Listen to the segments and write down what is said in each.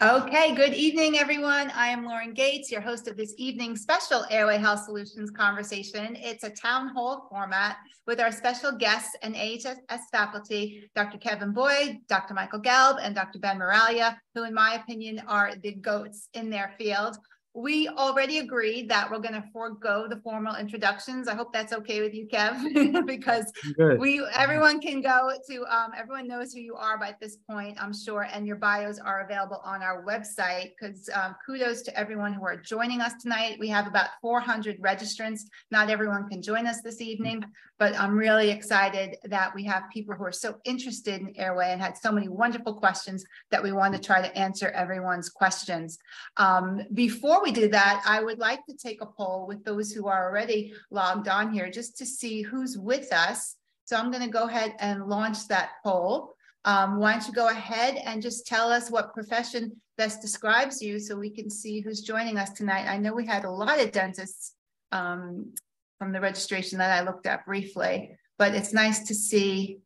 Okay, good evening, everyone. I am Lauren Gates, your host of this evening's special Airway Health Solutions conversation. It's a town hall format with our special guests and AHS faculty, Dr. Kevin Boyd, Dr. Michael Gelb, and Dr. Ben Miraglia, who in my opinion are the goats in their field we already agreed that we're going to forego the formal introductions. I hope that's okay with you, Kev, because Good. we everyone can go to um, everyone knows who you are by this point, I'm sure, and your bios are available on our website. Because um, kudos to everyone who are joining us tonight. We have about 400 registrants. Not everyone can join us this evening, but I'm really excited that we have people who are so interested in airway and had so many wonderful questions that we want to try to answer everyone's questions. Um, before we do that, I would like to take a poll with those who are already logged on here just to see who's with us. So I'm going to go ahead and launch that poll. Um, why don't you go ahead and just tell us what profession best describes you so we can see who's joining us tonight. I know we had a lot of dentists um, from the registration that I looked at briefly, but it's nice to see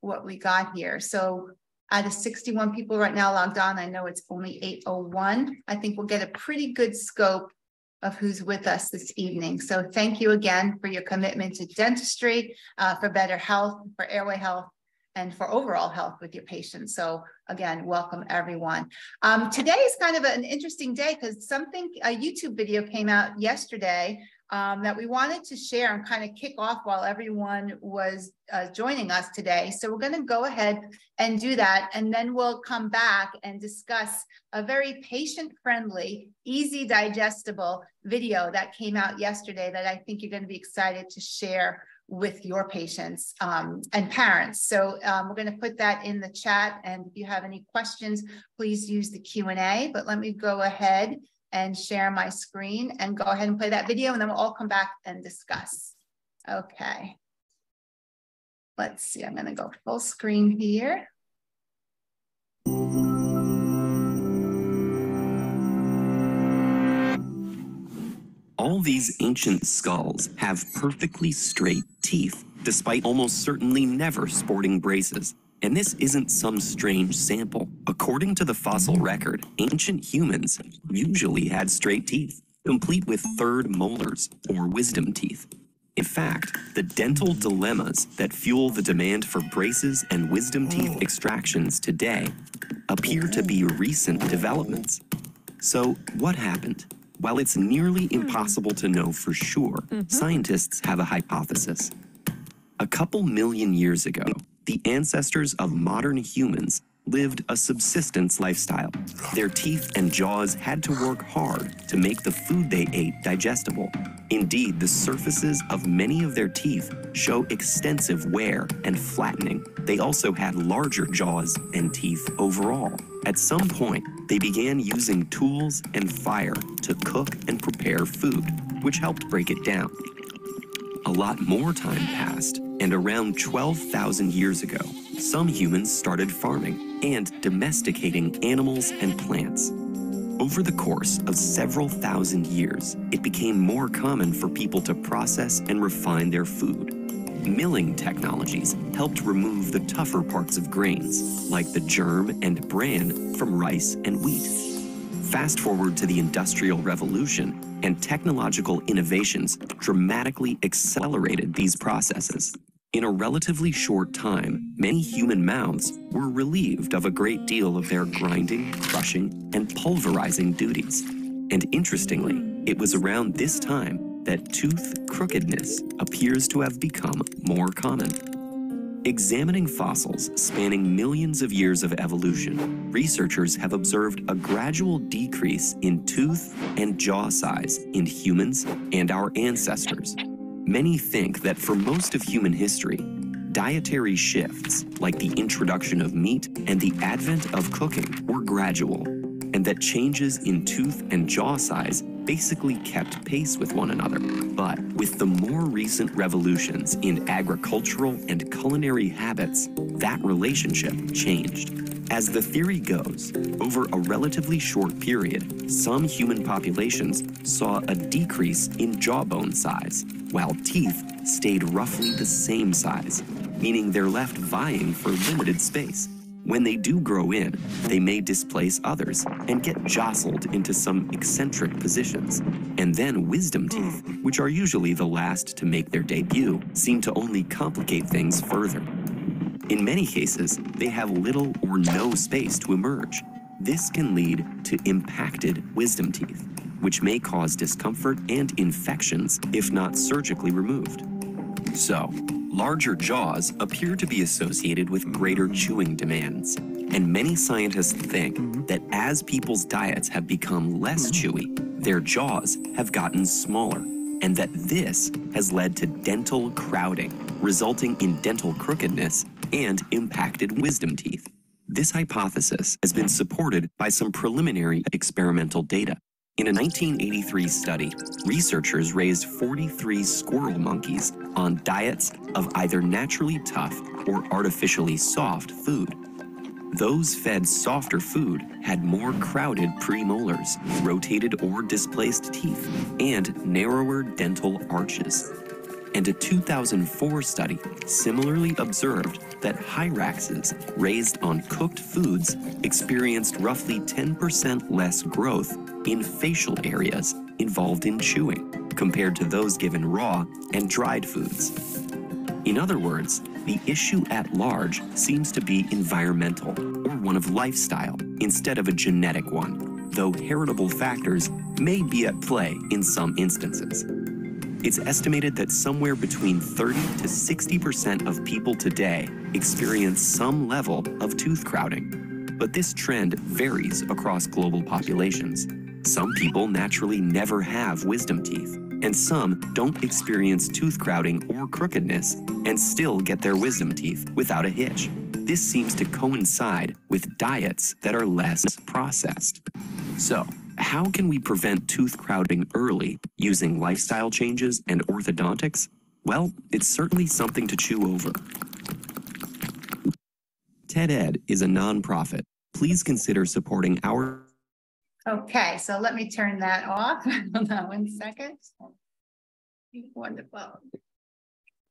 what we got here. So out of 61 people right now logged on, I know it's only 801. I think we'll get a pretty good scope of who's with us this evening. So thank you again for your commitment to dentistry, uh, for better health, for airway health, and for overall health with your patients. So again, welcome everyone. Um, today is kind of an interesting day because something, a YouTube video came out yesterday um, that we wanted to share and kind of kick off while everyone was uh, joining us today. So we're going to go ahead and do that. And then we'll come back and discuss a very patient friendly, easy digestible video that came out yesterday that I think you're going to be excited to share with your patients um, and parents. So um, we're going to put that in the chat. And if you have any questions, please use the Q&A. But let me go ahead and share my screen and go ahead and play that video and then we'll all come back and discuss. Okay. Let's see, I'm gonna go full screen here. All these ancient skulls have perfectly straight teeth, despite almost certainly never sporting braces. And this isn't some strange sample. According to the fossil record, ancient humans usually had straight teeth, complete with third molars, or wisdom teeth. In fact, the dental dilemmas that fuel the demand for braces and wisdom teeth extractions today appear to be recent developments. So, what happened? While it's nearly impossible to know for sure, mm -hmm. scientists have a hypothesis. A couple million years ago, the ancestors of modern humans lived a subsistence lifestyle. Their teeth and jaws had to work hard to make the food they ate digestible. Indeed, the surfaces of many of their teeth show extensive wear and flattening. They also had larger jaws and teeth overall. At some point, they began using tools and fire to cook and prepare food, which helped break it down. A lot more time passed, and around 12,000 years ago, some humans started farming and domesticating animals and plants. Over the course of several thousand years, it became more common for people to process and refine their food. Milling technologies helped remove the tougher parts of grains, like the germ and bran from rice and wheat. Fast forward to the Industrial Revolution, and technological innovations dramatically accelerated these processes. In a relatively short time, many human mouths were relieved of a great deal of their grinding, crushing, and pulverizing duties. And interestingly, it was around this time that tooth crookedness appears to have become more common. Examining fossils spanning millions of years of evolution, researchers have observed a gradual decrease in tooth and jaw size in humans and our ancestors. Many think that for most of human history, dietary shifts, like the introduction of meat and the advent of cooking, were gradual, and that changes in tooth and jaw size basically kept pace with one another. But with the more recent revolutions in agricultural and culinary habits, that relationship changed. As the theory goes, over a relatively short period, some human populations saw a decrease in jawbone size, while teeth stayed roughly the same size, meaning they're left vying for limited space. When they do grow in, they may displace others and get jostled into some eccentric positions. And then wisdom teeth, which are usually the last to make their debut, seem to only complicate things further. In many cases, they have little or no space to emerge. This can lead to impacted wisdom teeth, which may cause discomfort and infections if not surgically removed. So, larger jaws appear to be associated with greater chewing demands. And many scientists think that as people's diets have become less chewy, their jaws have gotten smaller, and that this has led to dental crowding, resulting in dental crookedness and impacted wisdom teeth. This hypothesis has been supported by some preliminary experimental data. In a 1983 study, researchers raised 43 squirrel monkeys on diets of either naturally tough or artificially soft food. Those fed softer food had more crowded premolars, rotated or displaced teeth, and narrower dental arches. And a 2004 study similarly observed that hyraxes raised on cooked foods experienced roughly 10% less growth in facial areas involved in chewing compared to those given raw and dried foods. In other words, the issue at large seems to be environmental or one of lifestyle instead of a genetic one, though heritable factors may be at play in some instances. It's estimated that somewhere between 30 to 60% of people today experience some level of tooth crowding. But this trend varies across global populations. Some people naturally never have wisdom teeth, and some don't experience tooth crowding or crookedness and still get their wisdom teeth without a hitch. This seems to coincide with diets that are less processed. So, how can we prevent tooth crowding early using lifestyle changes and orthodontics? Well, it's certainly something to chew over. TED Ed is a nonprofit. Please consider supporting our. Okay, so let me turn that off. Hold on one second. Wonderful.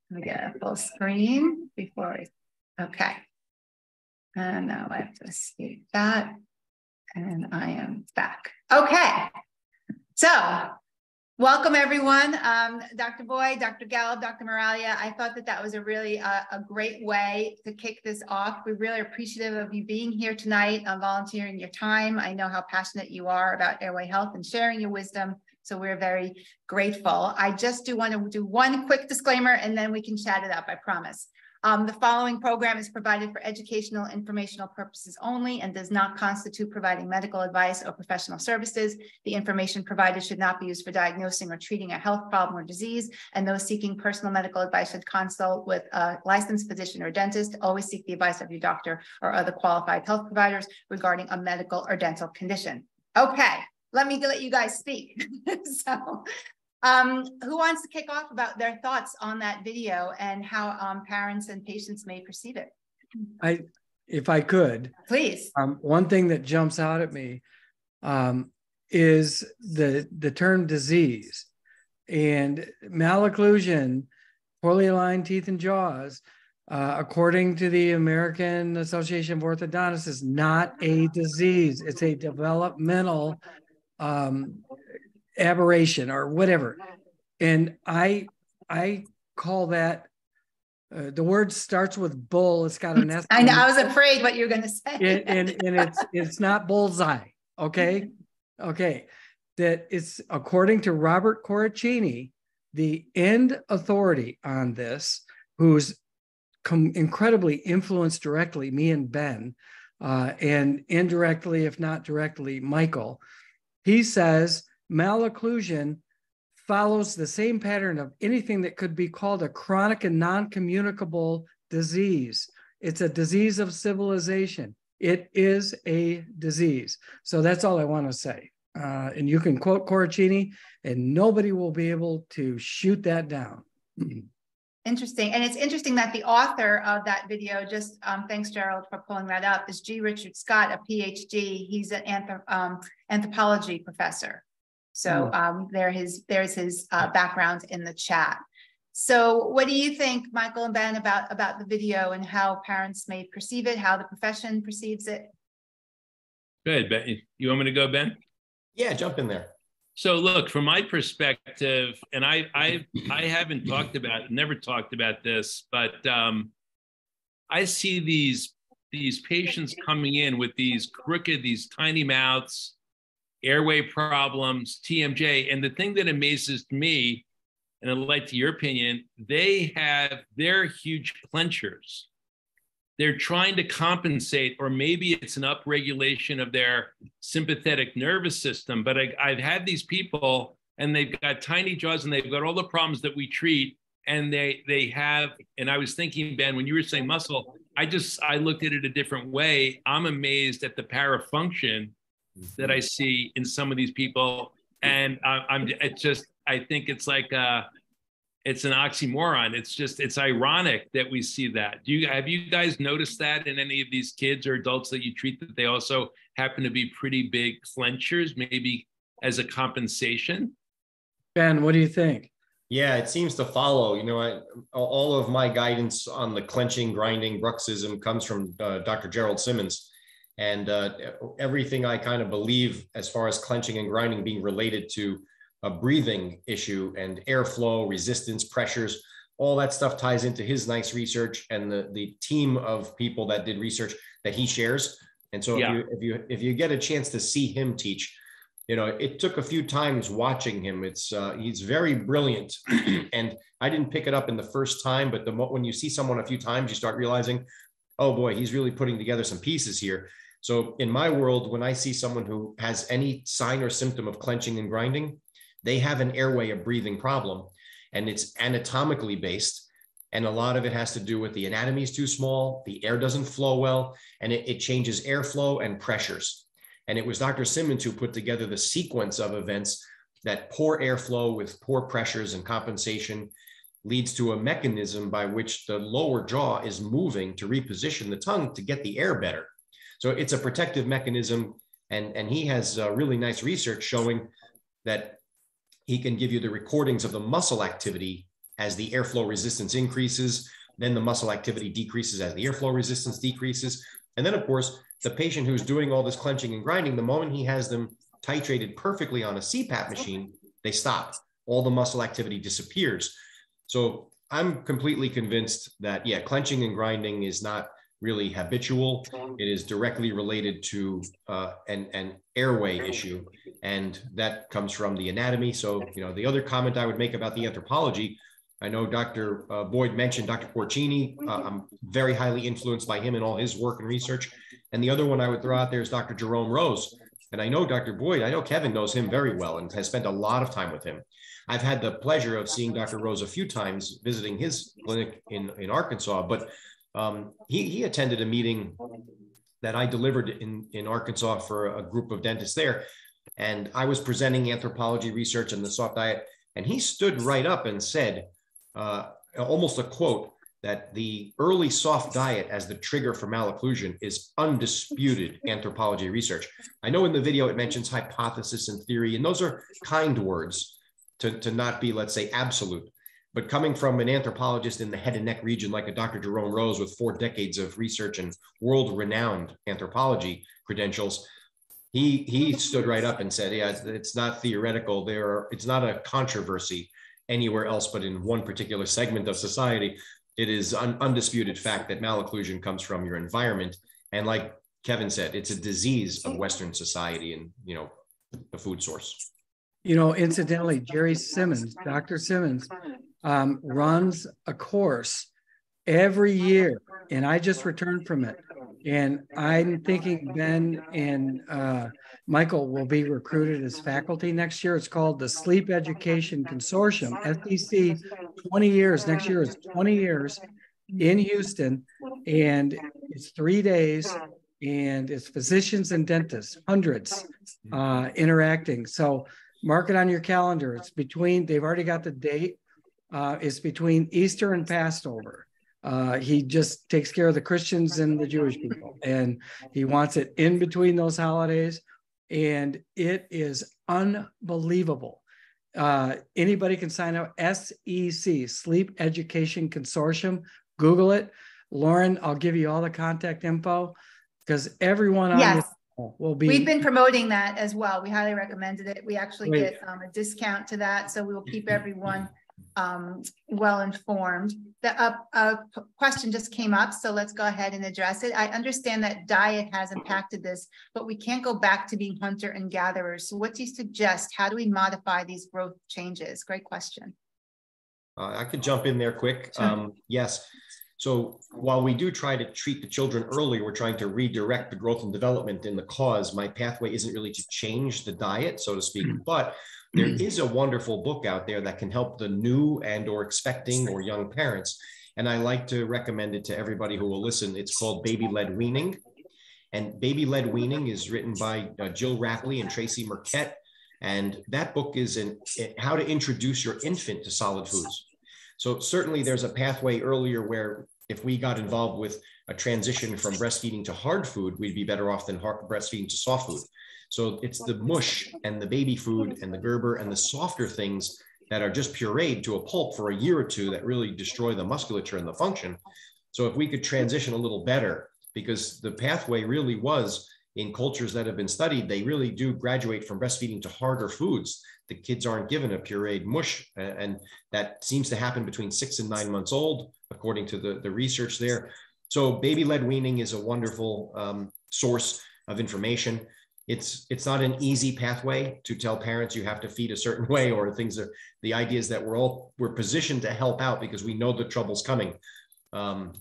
Let me get a full screen before I, okay. And now I have to escape that. And I am back. Okay. So welcome everyone. Um, Dr. Boyd, Dr. Gelb, Dr. Miraglia. I thought that that was a really uh, a great way to kick this off. We're really appreciative of you being here tonight, uh, volunteering your time. I know how passionate you are about airway health and sharing your wisdom. So we're very grateful. I just do want to do one quick disclaimer and then we can chat it up, I promise. Um, the following program is provided for educational informational purposes only and does not constitute providing medical advice or professional services. The information provided should not be used for diagnosing or treating a health problem or disease, and those seeking personal medical advice should consult with a licensed physician or dentist. Always seek the advice of your doctor or other qualified health providers regarding a medical or dental condition. Okay, let me let you guys speak. so um, who wants to kick off about their thoughts on that video and how um, parents and patients may perceive it? I, if I could, please. Um, one thing that jumps out at me um, is the the term disease and malocclusion, poorly aligned teeth and jaws. Uh, according to the American Association of Orthodontists, is not a disease. It's a developmental um, aberration or whatever. And I I call that uh, the word starts with bull. It's got an S. I know. I was afraid what you were going to say. and, and, and it's it's not bullseye. Okay, okay. That it's according to Robert Corruccini, the end authority on this, who's com- incredibly influenced directly me and Ben, uh, and indirectly, if not directly, Michael. He says malocclusion follows the same pattern of anything that could be called a chronic and non-communicable disease. It's a disease of civilization. It is a disease. So that's all I want to say. Uh, and you can quote Corruccini, and nobody will be able to shoot that down. Interesting. And it's interesting that the author of that video, just um, thanks, Gerald, for pulling that up, is G. Richard Scott, a PhD. He's an anthrop um, anthropology professor. So um, there his there's his uh, background in the chat. So what do you think, Michael and Ben, about, about the video and how parents may perceive it, how the profession perceives it? Good, Ben. You want me to go, Ben? Yeah, jump in there. So look, from my perspective, and I I I haven't talked about, never talked about this, but um, I see these these patients coming in with these crooked, these tiny mouths, airway problems, TMJ, and the thing that amazes me, and I'd like to your opinion, they have they're huge clenchers they're trying to compensate, or maybe it's an upregulation of their sympathetic nervous system. But I, I've had these people and they've got tiny jaws and they've got all the problems that we treat and they they have and i was thinking ben when you were saying muscle i just i looked at it a different way i'm amazed at the parafunction that i see in some of these people and I, i'm it just i think it's like uh it's an oxymoron. It's just it's ironic that we see that. Do you have you guys noticed that in any of these kids or adults that you treat that they also happen to be pretty big clenchers, maybe as a compensation? Ben, what do you think? Yeah, it seems to follow. You know, I, all of my guidance on the clenching, grinding, bruxism comes from uh, Dr. Gerald Simmons. And uh, everything I kind of believe as far as clenching and grinding being related to a breathing issue and airflow, resistance, pressures, all that stuff ties into his nice research and the, the team of people that did research that he shares. And so yeah. if, you, if you if you get a chance to see him teach, you know, it took a few times watching him. It's uh, he's very brilliant, and I didn't pick it up in the first time, but the when you see someone a few times, you start realizing, oh boy, he's really putting together some pieces here. So in my world, when I see someone who has any sign or symptom of clenching and grinding, they have an airway, a breathing problem, and it's anatomically based. And a lot of it has to do with the anatomy is too small, the air doesn't flow well, and it, it changes airflow and pressures. And it was Dr. Simmons who put together the sequence of events that poor airflow with poor pressures and compensation leads to a mechanism by which the lower jaw is moving to reposition the tongue to get the air better. So it's a protective mechanism. And, and he has uh, really nice research showing that he can give you the recordings of the muscle activity as the airflow resistance increases. Then the muscle activity decreases as the airflow resistance decreases. And then, of course, the patient who's doing all this clenching and grinding, the moment he has them titrated perfectly on a CPAP machine, they stop. All the muscle activity disappears. So I'm completely convinced that, yeah, clenching and grinding is not really habitual. It is directly related to uh, an, an airway issue, and that comes from the anatomy. So, you know, the other comment I would make about the anthropology, I know Dr. Uh, Boyd mentioned Dr. Corruccini. Uh, I'm very highly influenced by him and all his work and research. And the other one I would throw out there is Dr. Jerome Rose. And I know Dr. Boyd, I know Kevin knows him very well and has spent a lot of time with him. I've had the pleasure of seeing Dr. Rose a few times visiting his clinic in, in Arkansas, but um, he, he attended a meeting that I delivered in, in Arkansas for a group of dentists there. And I was presenting anthropology research and the soft diet. And he stood right up and said, uh, almost a quote, that the early soft diet as the trigger for malocclusion is undisputed anthropology research. I know in the video it mentions hypothesis and theory, and those are kind words to, to not be, let's say, absolute. But coming from an anthropologist in the head and neck region like a Dr. Jerome Rose with four decades of research and world renowned anthropology credentials, he he stood right up and said, "Yeah, it's not theoretical. There, are, it's not a controversy anywhere else, but in one particular segment of society, it is an undisputed fact that malocclusion comes from your environment. And like Kevin said, it's a disease of Western society and you know the food source." You know, incidentally, Jerry Simmons, Dr. Simmons, um, runs a course every year, and I just returned from it. And I'm thinking Ben and uh, Michael will be recruited as faculty next year. It's called the Sleep Education Consortium, SEC, 20 years. Next year is 20 years in Houston, and it's three days, and it's physicians and dentists, hundreds uh, interacting. So mark it on your calendar. It's between, they've already got the date uh, is between Easter and Passover. Uh, he just takes care of the Christians and the Jewish people, and he wants it in between those holidays. And it is unbelievable. Uh, anybody can sign up. SEC, Sleep Education Consortium. Google it. Lauren, I'll give you all the contact info because everyone on Yes. will be. We've been promoting that as well. We highly recommended it. We actually Great. get um, a discount to that, so we will keep everyone um, well informed. The uh, uh, question just came up, so let's go ahead and address it. I understand that diet has impacted this, but we can't go back to being hunter and gatherers. So what do you suggest? How do we modify these growth changes? Great question. Uh, I could jump in there quick. Sure. Um, yes. So while we do try to treat the children early, we're trying to redirect the growth and development in the cause. My pathway isn't really to change the diet, so to speak, but there is a wonderful book out there that can help the new and or expecting or young parents. And I like to recommend it to everybody who will listen. It's called Baby Led Weaning. And Baby Led Weaning is written by uh, Gill Rapley and Tracey Murkett. And that book is in how to introduce your infant to solid foods. So certainly there's a pathway earlier where if we got involved with a transition from breastfeeding to hard food, we'd be better off than hard, breastfeeding to soft food. So it's the mush and the baby food and the Gerber and the softer things that are just pureed to a pulp for a year or two that really destroy the musculature and the function. So if we could transition a little better, because the pathway really was in cultures that have been studied, they really do graduate from breastfeeding to harder foods. The kids aren't given a pureed mush, and that seems to happen between six and nine months old, according to the, the research there. So baby led weaning is a wonderful um, source of information. It's it's not an easy pathway to tell parents you have to feed a certain way or things are the idea is that we're all we're positioned to help out because we know the trouble's coming. Um,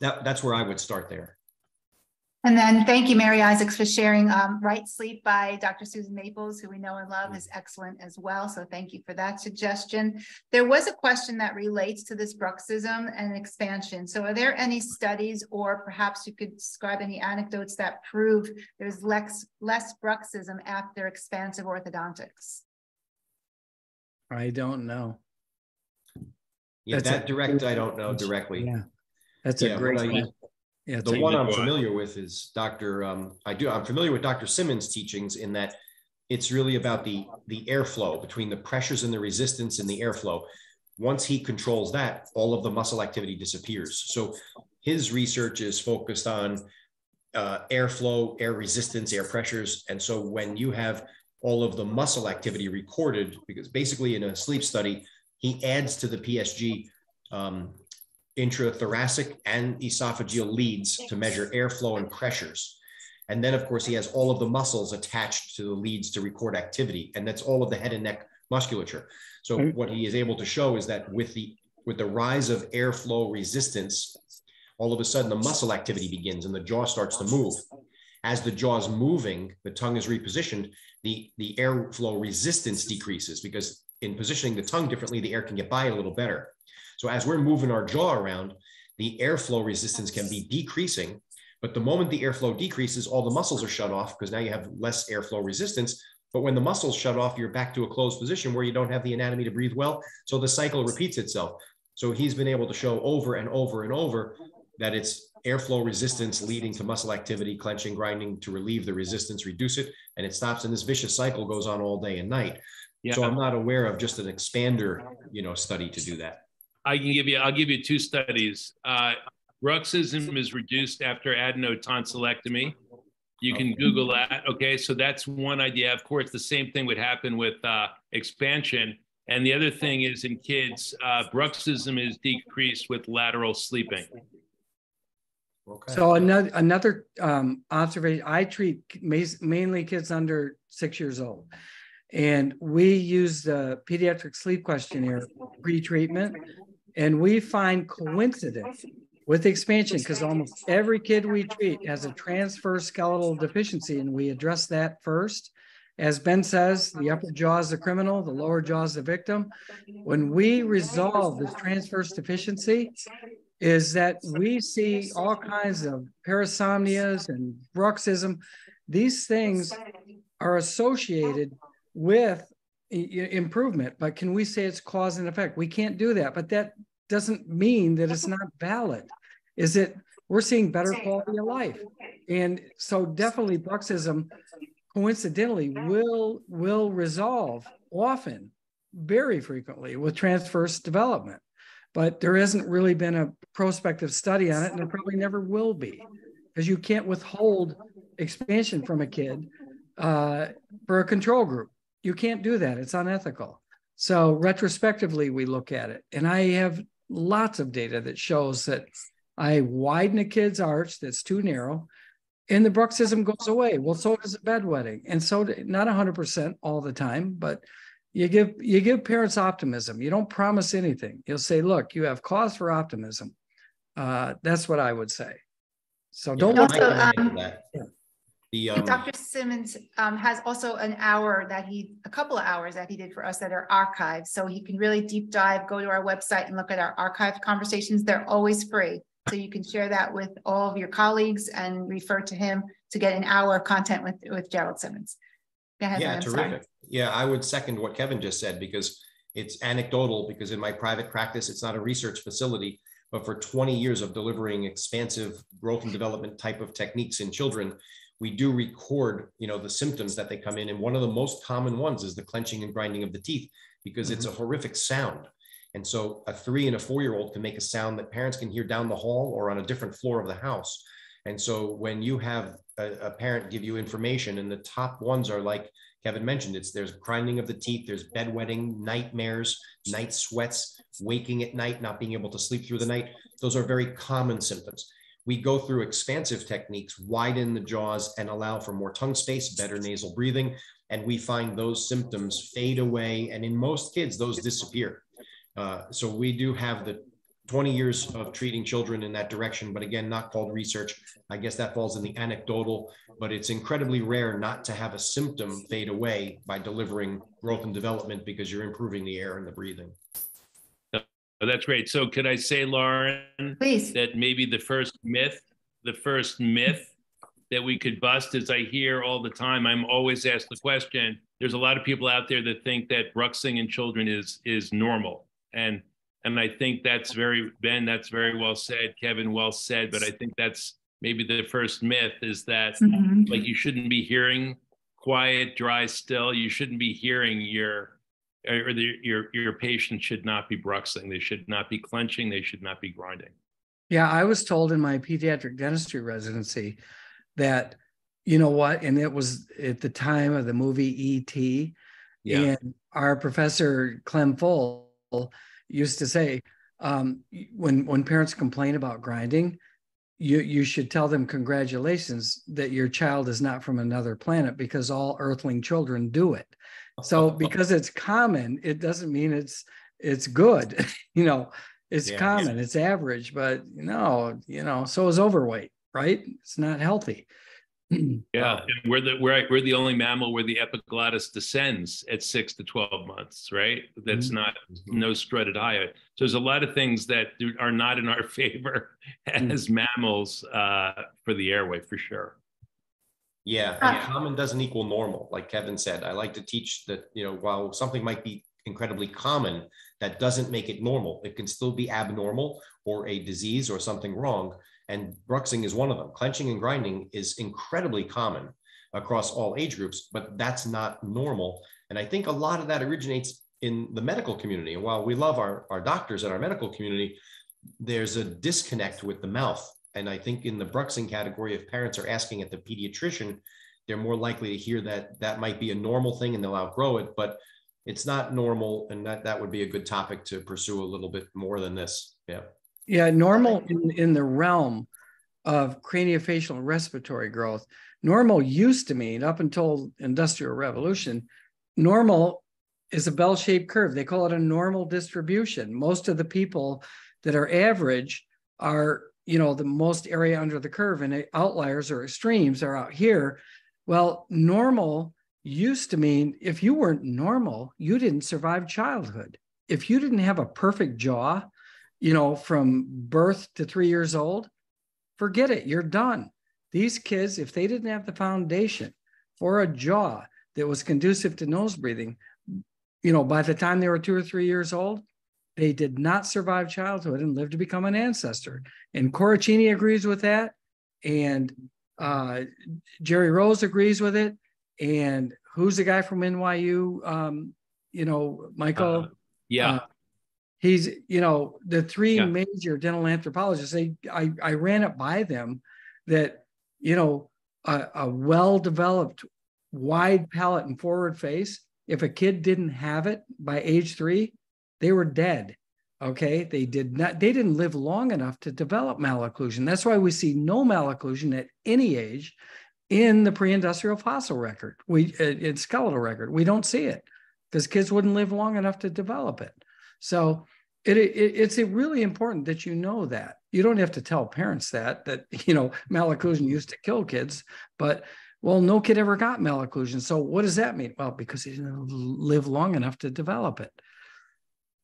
that that's where I would start there. And then thank you, Mary Isaacs, for sharing um, Right Sleep by Dr. Susan Maples, who we know and love is excellent as well. So thank you for that suggestion. There was a question that relates to this bruxism and expansion. So are there any studies or perhaps you could describe any anecdotes that prove there's less, less bruxism after expansive orthodontics? I don't know. Yeah, That's that a- direct I don't know directly. Yeah. That's Yeah, a great what question. Yeah, The one I'm one. familiar with is Dr. Um, I do, I'm familiar with Dr. Simmons' teachings in that it's really about the, the airflow between the pressures and the resistance in the airflow. Once he controls that, all of the muscle activity disappears. So his research is focused on uh, airflow, air resistance, air pressures. And so when you have all of the muscle activity recorded, because basically in a sleep study, he adds to the PSG um, intrathoracic and esophageal leads to measure airflow and pressures. And then, of course, he has all of the muscles attached to the leads to record activity, and that's all of the head and neck musculature. So Mm. what he is able to show is that with the with the rise of airflow resistance, all of a sudden the muscle activity begins and the jaw starts to move. As the jaw is moving, the tongue is repositioned, the, the airflow resistance decreases because in positioning the tongue differently, the air can get by a little better. So as we're moving our jaw around, the airflow resistance can be decreasing. But the moment the airflow decreases, all the muscles are shut off because now you have less airflow resistance. But when the muscles shut off, you're back to a closed position where you don't have the anatomy to breathe well. So the cycle repeats itself. So he's been able to show over and over and over that it's airflow resistance leading to muscle activity, clenching, grinding to relieve the resistance, reduce it, and it stops. And this vicious cycle goes on all day and night. Yeah. So I'm not aware of just an expander, you know, study to do that. I can give you, I'll give you two studies. Uh, bruxism is reduced after adenotonsillectomy. You can Google that. Okay, so that's one idea. Of course, the same thing would happen with uh, expansion. And the other thing is in kids, uh, bruxism is decreased with lateral sleeping. Okay. So another another um, observation. I treat mainly kids under six years old, and we use the pediatric sleep questionnaire pre-treatment, and we find coincidence with expansion because almost every kid we treat has a transverse skeletal deficiency, and we address that first. As Ben says, the upper jaw is the criminal, the lower jaw is the victim. When we resolve this transverse deficiency, is that we see all kinds of parasomnias and bruxism. These things are associated with improvement, but can we say it's cause and effect? We can't do that, but that doesn't mean that it's not valid. Is it we're seeing better quality of life, and so definitely bruxism, coincidentally, will will resolve often very frequently with transverse development. But there hasn't really been a prospective study on it, and there probably never will be, because you can't withhold expansion from a kid uh, for a control group. You can't do that. It's unethical. So retrospectively, we look at it, and I have lots of data that shows that I widen a kid's arch that's too narrow, and the bruxism goes away. Well, so does bedwetting, and so not 100% all the time, but you give you give parents optimism. You don't promise anything. You'll say, "Look, you have cause for optimism." Uh, that's what I would say. So don't Yeah, also, I can add um, to that. The, um, Dr. Simmons um, has also an hour that he, a couple of hours that he did for us that are archived. So he can really deep dive, go to our website and look at our archived conversations. They're always free. So you can share that with all of your colleagues and refer to him to get an hour of content with, with Gerald Simmons. Go ahead, Yeah, I'm sorry. terrific. Yeah, I would second what Kevin just said because it's anecdotal because in my private practice, it's not a research facility. But for 20 years of delivering expansive growth and development type of techniques in children, we do record, you know, the symptoms that they come in. And one of the most common ones is the clenching and grinding of the teeth because it's a mm-hmm. horrific sound. And so a three and a four-year-old can make a sound that parents can hear down the hall or on a different floor of the house. And so when you have a, a parent give you information and the top ones are like Kevin mentioned, it's there's grinding of the teeth, there's bedwetting, nightmares, night sweats, waking at night, not being able to sleep through the night. Those are very common symptoms. We go through expansive techniques, widen the jaws and allow for more tongue space, better nasal breathing. And we find those symptoms fade away. And in most kids, those disappear. Uh, so we do have the 20 years of treating children in that direction, but again, not called research. I guess that falls in the anecdotal, but it's incredibly rare not to have a symptom fade away by delivering growth and development because you're improving the air and the breathing. Oh, that's great. So could I say, Lauren, Please. that maybe the first myth, the first myth that we could bust is I hear all the time, I'm always asked the question, there's a lot of people out there that think that bruxing in children is is normal. And and I think that's very Ben, that's very well said, Kevin, well said, but I think that's maybe the first myth is that Mhm. like you shouldn't be hearing quiet, dry, still. You shouldn't be hearing your or the, your your patient should not be bruxing. They should not be clenching. They should not be grinding. Yeah, I was told in my pediatric dentistry residency that, you know what, and it was at the time of the movie E.T. Yeah. And our professor Clem Full used to say, um, when when parents complain about grinding, you you should tell them congratulations that your child is not from another planet because all earthling children do it. So because it's common, it doesn't mean it's it's good. you know, it's Yeah. common, it's average, but no, you know, so is overweight, right? It's not healthy. Yeah, and we're the we're we're the only mammal where the epiglottis descends at six to twelve months, right? That's Mhm. not no strutted high. So there's a lot of things that are not in our favor as mammals uh, for the airway, for sure. Yeah, Ah. and common doesn't equal normal, like Kevin said. I like to teach that, you know, while something might be incredibly common, that doesn't make it normal. It can still be abnormal or a disease or something wrong. And bruxing is one of them. Clenching and grinding is incredibly common across all age groups, but that's not normal. And I think a lot of that originates in the medical community. And while we love our, our doctors and our medical community, there's a disconnect with the mouth. And I think in the bruxing category, if parents are asking at the pediatrician, they're more likely to hear that that might be a normal thing and they'll outgrow it, but it's not normal. And that, that would be a good topic to pursue a little bit more than this. Yeah. Yeah, normal in, in the realm of craniofacial and respiratory growth. Normal used to mean up until industrial revolution, normal is a bell-shaped curve. They call it a normal distribution. Most of the people that are average are, you know, the most area under the curve and outliers or extremes are out here. Well, normal used to mean if you weren't normal, you didn't survive childhood. If you didn't have a perfect jaw, you know, from birth to three years old, forget it, you're done. These kids, if they didn't have the foundation for a jaw that was conducive to nose breathing, you know, by the time they were two or three years old, they did not survive childhood and live to become an ancestor. And Corruccini agrees with that. And uh, Jerry Rose agrees with it. And who's the guy from NYU? Um, you know, Michael. Uh, yeah. Uh, he's, you know, the three Yeah. major dental anthropologists. They, I, I ran it by them that, you know, a, a well-developed, wide palate and forward face. If a kid didn't have it by age three, they were dead. Okay, they did not. They didn't live long enough to develop malocclusion. That's why we see no malocclusion at any age in the pre-industrial fossil record. We in skeletal record. We don't see it because kids wouldn't live long enough to develop it. So it, it, it's really important that you know that. You don't have to tell parents that that you know malocclusion used to kill kids, but well, no kid ever got malocclusion. So what does that mean? Well, because they didn't live long enough to develop it.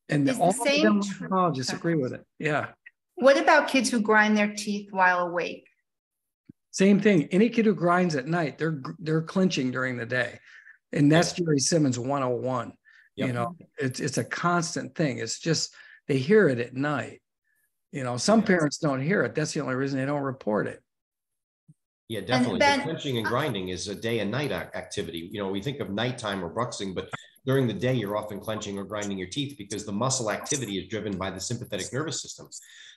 And Is the all same dental true- anthropologists agree with it. Yeah. What about kids who grind their teeth while awake? Same thing. Any kid who grinds at night, they're they're clinching during the day. And that's Jerry Simmons 101. You know, it's it's a constant thing. It's just they hear it at night. You know, some parents don't hear it. That's the only reason they don't report it. Yeah, definitely. then- The clenching and grinding is a day and night activity. You know, we think of nighttime or bruxing, but during the day, you're often clenching or grinding your teeth because the muscle activity is driven by the sympathetic nervous system.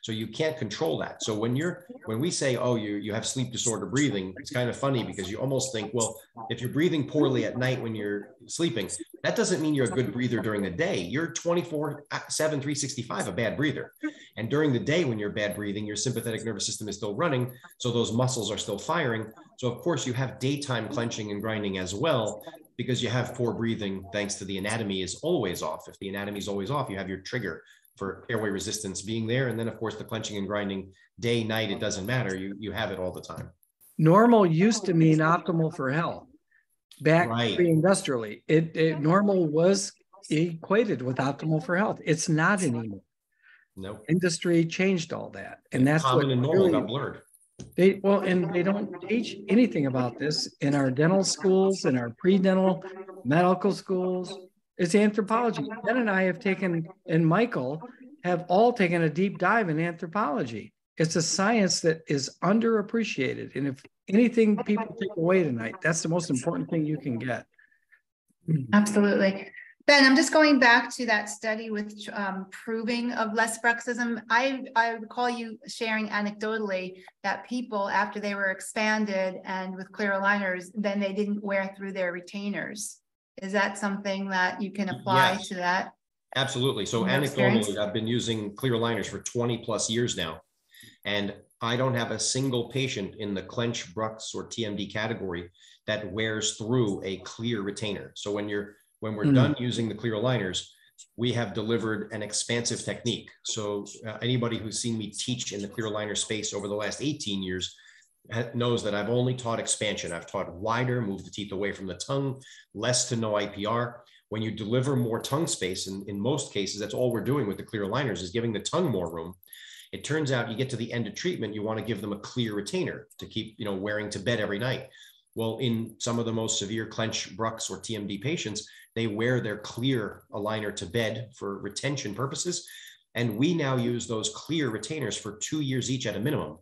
So you can't control that. So when you're when we say, oh, you you have sleep disorder breathing, it's kind of funny because you almost think, well, if you're breathing poorly at night when you're sleeping, that doesn't mean you're a good breather during the day. You're 24 7 365 a bad breather. And during the day when you're bad breathing, your sympathetic nervous system is still running, so those muscles are still firing. So of course you have daytime clenching and grinding as well because you have poor breathing thanks to the anatomy is always off. If the anatomy is always off, you have your trigger for airway resistance being there. And then of course the clenching and grinding day, night, it doesn't matter. You you have it all the time. Normal used to mean optimal for health. Back Right. pre-industrially, it, it normal was equated with optimal for health. It's not anymore. No. Industry changed all that. And that's what common and normal really- got blurred. They, well, and they don't teach anything about this in our dental schools, in our pre-dental medical schools. It's anthropology. Ben and I have taken, and Michael have all taken a deep dive in anthropology. It's a science that is underappreciated. And if anything people take away tonight, that's the most important thing you can get. Absolutely. Ben, I'm just going back to that study with um, proving of less bruxism. I, I recall you sharing anecdotally that people, after they were expanded and with clear aligners, then they didn't wear through their retainers. Is that something that you can apply Yes. to that? Absolutely. So your experience? anecdotally, I've been using clear aligners for 20 plus years now. And I don't have a single patient in the clench, brux, or TMD category that wears through a clear retainer. So when you're when we're Hmm. done using the clear aligners, we have delivered an expansive technique. So uh, anybody who's seen me teach in the clear aligner space over the last 18 years knows that I've only taught expansion. I've taught wider, move the teeth away from the tongue, less to no IPR when you deliver more tongue space, and in most cases, that's all we're doing with the clear aligners is giving the tongue more room. It turns out you get to the end of treatment, you want to give them a clear retainer to keep, you know, wearing to bed every night. Well, in some of the most severe clench, brux, or TMD patients, they wear their clear aligner to bed for retention purposes. And we now use those clear retainers for two years each at a minimum.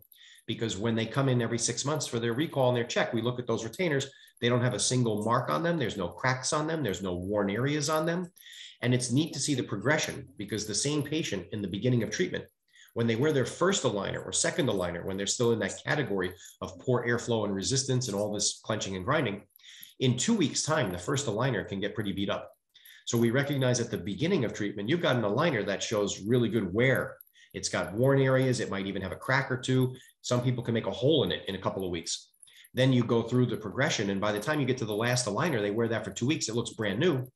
Because when they come in every six months for their recall and their check, we look at those retainers. They don't have a single mark on them. There's no cracks on them. There's no worn areas on them. And it's neat to see the progression because the same patient in the beginning of treatment, when they wear their first aligner or second aligner, when they're still in that category of poor airflow and resistance and all this clenching and grinding, in two weeks' time, the first aligner can get pretty beat up. So we recognize at the beginning of treatment, you've got an aligner that shows really good wear. It's got worn areas. It might even have a crack or two. Some people can make a hole in it in a couple of weeks. Then you go through the progression. And by the time you get to the last aligner, they wear that for two weeks. It looks brand new.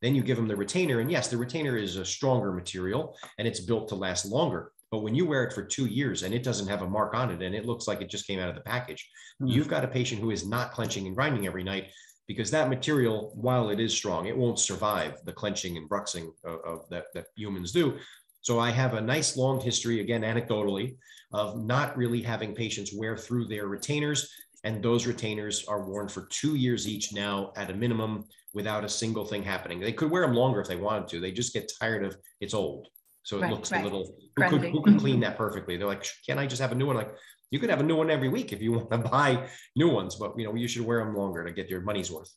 Then you give them the retainer. And yes, the retainer is a stronger material and it's built to last longer. But when you wear it for two years and it doesn't have a mark on it and it looks like it just came out of the package, Hmm. you've got a patient who is not clenching and grinding every night because that material, while it is strong, it won't survive the clenching and bruxing of, of that, that humans do. So I have a nice long history, again, anecdotally, of not really having patients wear through their retainers. And those retainers are worn for two years each now at a minimum without a single thing happening. They could wear them longer if they wanted to. They just get tired of it's old. So it Right, looks right. a little, who could, who could clean that perfectly? They're like, can I just have a new one? Like, you could have a new one every week if you want to buy new ones, but you know, you should wear them longer to get your money's worth.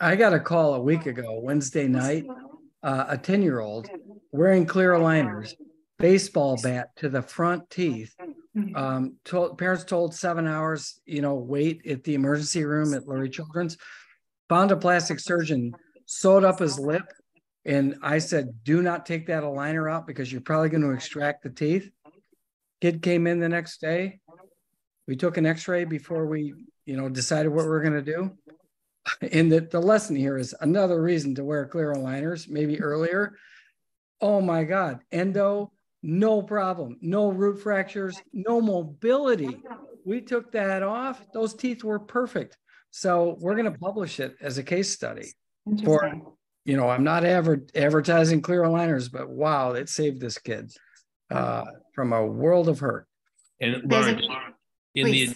I got a call a week ago, Wednesday night. uh, a 10 year old wearing clear aligners, baseball bat to the front teeth. Um, told, parents told seven hours, you know, wait at the emergency room at Lurie Children's. Found a plastic surgeon, sewed up his lip, and I said, do not take that aligner out because you're probably going to extract the teeth. Kid came in the next day. We took an x-ray before we, you know, decided what we are going to do. And the, the lesson here is another reason to wear clear aligners, maybe earlier. Oh my God, endo, no problem. No root fractures, no mobility. We took that off. Those teeth were perfect. So we're going to publish it as a case study for you know, I'm not adver- advertising clear aligners, but wow, it saved this kid uh, from a world of hurt. And Lauren, in the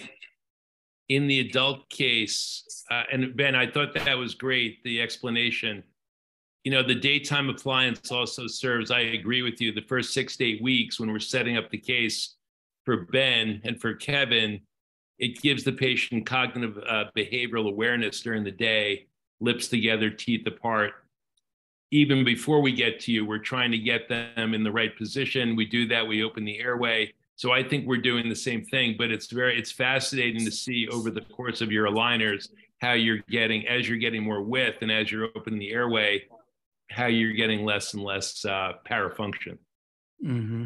in the adult case, uh, and Ben, I thought that was great. The explanation. You know, the daytime appliance also serves. I agree with you. The first six to eight weeks, when we're setting up the case for Ben and for Kevin, it gives the patient cognitive uh, behavioral awareness during the day, lips together, teeth apart, even before we get to you, we're trying to get them in the right position. We do that, we open the airway. So I think we're doing the same thing, but it's very it's fascinating to see over the course of your aligners how you're getting as you're getting more width and as you're opening the airway, how you're getting less and less uh, parafunction. Mm-hmm.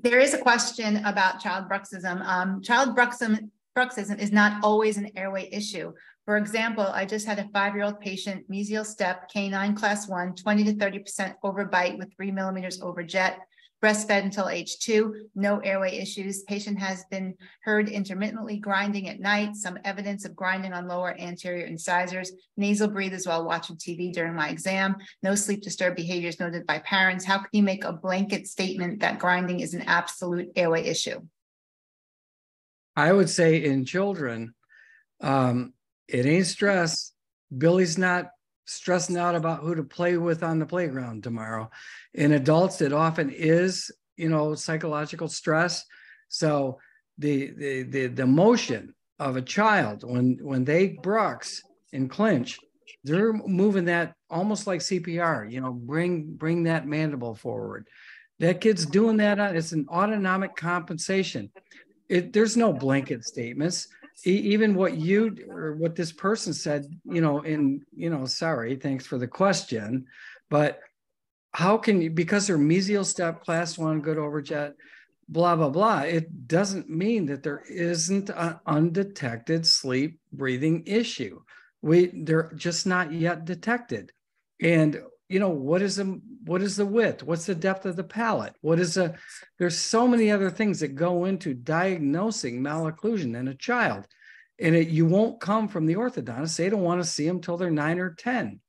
There is a question about child bruxism. Um, child bruxism, bruxism is not always an airway issue. For example, I just had a five-year-old patient, mesial step, canine class one, 20 to 30% overbite with three millimeters overjet, breastfed until age two, no airway issues. Patient has been heard intermittently grinding at night, some evidence of grinding on lower anterior incisors, nasal breathers while watching TV during my exam, no sleep disturbed behaviors noted by parents. How can you make a blanket statement that grinding is an absolute airway issue? I would say in children, um, it ain't stress. Billy's not stressing out about who to play with on the playground tomorrow. In adults, it often is, you know, psychological stress. So the the the, the motion of a child when when they brux and clinch, they're moving that almost like CPR. You know, bring bring that mandible forward. That kid's doing that. Uh, it's an autonomic compensation. It, there's no blanket statements even what you or what this person said, you know, in, you know, sorry, thanks for the question, but how can you, because they're mesial step, class one, good overjet, blah, blah, blah, it doesn't mean that there isn't an undetected sleep breathing issue. We, they're just not yet detected. And you know what is the what is the width? What's the depth of the palate? What is a there's so many other things that go into diagnosing malocclusion in a child. And it, you won't come from the orthodontist. They don't want to see them till they're nine or ten.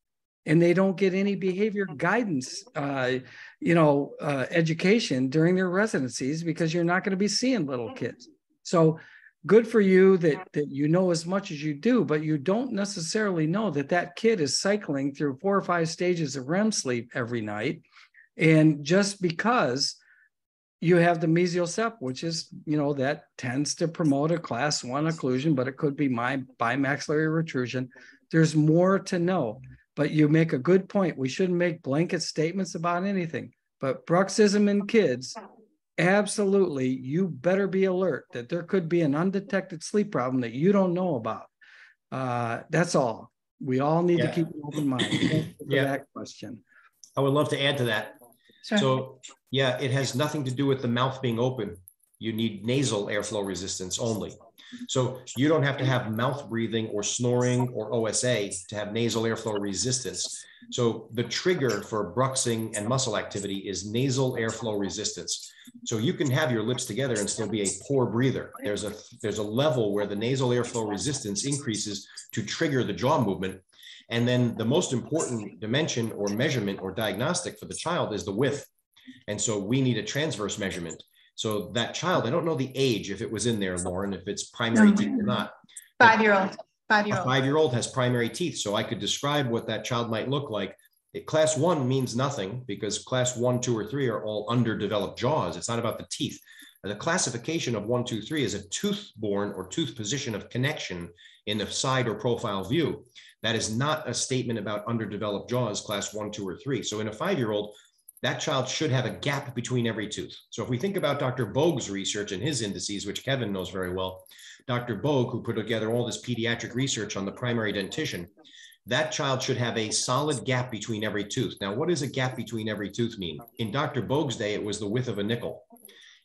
And they don't get any behavior guidance uh, you know uh, education during their residencies because you're not going to be seeing little kids. So good for you that that you know as much as you do but you don't necessarily know that that kid is cycling through four or five stages of REM sleep every night. And just because you have the mesial step which is you know that tends to promote a class one occlusion but it could be my bimaxillary retrusion. There's more to know but you make a good point. We shouldn't make blanket statements about anything but bruxism in kids absolutely. You better be alert that there could be an undetected sleep problem that you don't know about. Uh, that's all. We all need yeah. to keep an open mind. Yeah. that question. I would love to add to that. Sure. so yeah it has nothing to do with the mouth being open. You need nasal airflow resistance only so you don't have to have mouth breathing or snoring or osa to have nasal airflow resistance so the trigger for bruxing and muscle activity is nasal airflow resistance so you can have your lips together and still be a poor breather. There's a there's a level where the nasal airflow resistance increases to trigger the jaw movement. And then the most important dimension or measurement or diagnostic for the child is the width. And so we need a transverse measurement. So that child, I don't know the age if it was in there, Lauren, if it's primary teeth or not. Five year old. Five year old. Five year old has primary teeth. So I could describe what that child might look like class one means nothing because class one, two, or three are all underdeveloped jaws. It's not about the teeth. The classification of one, two, three is a tooth borne or tooth position of connection in the side or profile view. That is not a statement about underdeveloped jaws, class one, two, or three. So in a five-year-old, that child should have a gap between every tooth. So if we think about Dr. Bogue's research and his indices, which Kevin knows very well, Dr. Bogue, who put together all this pediatric research on the primary dentition, that child should have a solid gap between every tooth. Now, what does a gap between every tooth mean? In Dr. Bogue's day, it was the width of a nickel.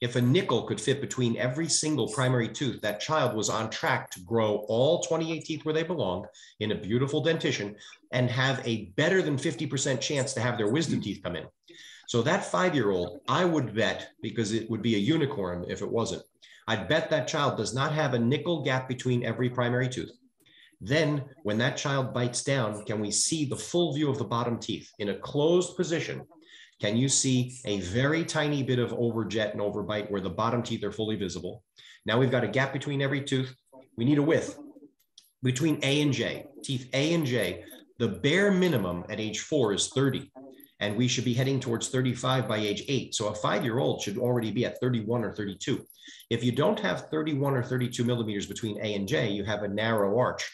If a nickel could fit between every single primary tooth, that child was on track to grow all 28 teeth where they belong in a beautiful dentition and have a better than 50% chance to have their wisdom teeth come in. So that five-year-old, I would bet, because it would be a unicorn if it wasn't, I'd bet that child does not have a nickel gap between every primary tooth. Then when that child bites down, can we see the full view of the bottom teeth in a closed position? Can you see a very tiny bit of overjet and overbite where the bottom teeth are fully visible? Now we've got a gap between every tooth. We need a width between A and J, teeth A and J. The bare minimum at age four is 30 and we should be heading towards 35 by age eight. So a five-year-old should already be at 31 or 32. If you don't have 31 or 32 millimeters between A and J, you have a narrow arch.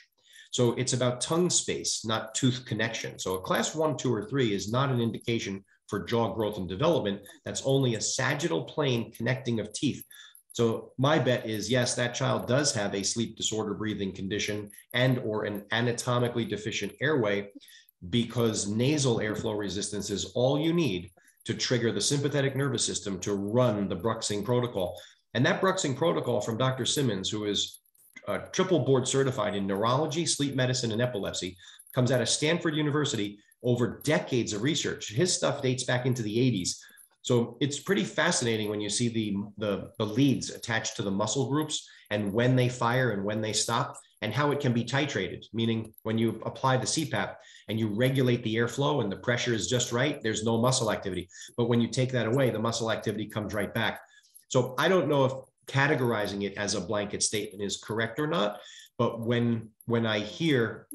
So it's about tongue space, not tooth connection. So a class one, two, or three is not an indication for jaw growth and development. That's only a sagittal plane connecting of teeth. So my bet is yes, that child does have a sleep disorder breathing condition and or an anatomically deficient airway because nasal airflow resistance is all you need to trigger the sympathetic nervous system to run the Bruxing protocol. And that Bruxing protocol from Dr. Simmons, who is uh, triple board certified in neurology, sleep medicine, and epilepsy, comes out of Stanford University over decades of research. His stuff dates back into the 80s. So it's pretty fascinating when you see the, the, the leads attached to the muscle groups and when they fire and when they stop and how it can be titrated, meaning when you apply the CPAP and you regulate the airflow and the pressure is just right, there's no muscle activity. But when you take that away, the muscle activity comes right back. So I don't know if categorizing it as a blanket statement is correct or not, but when when I hear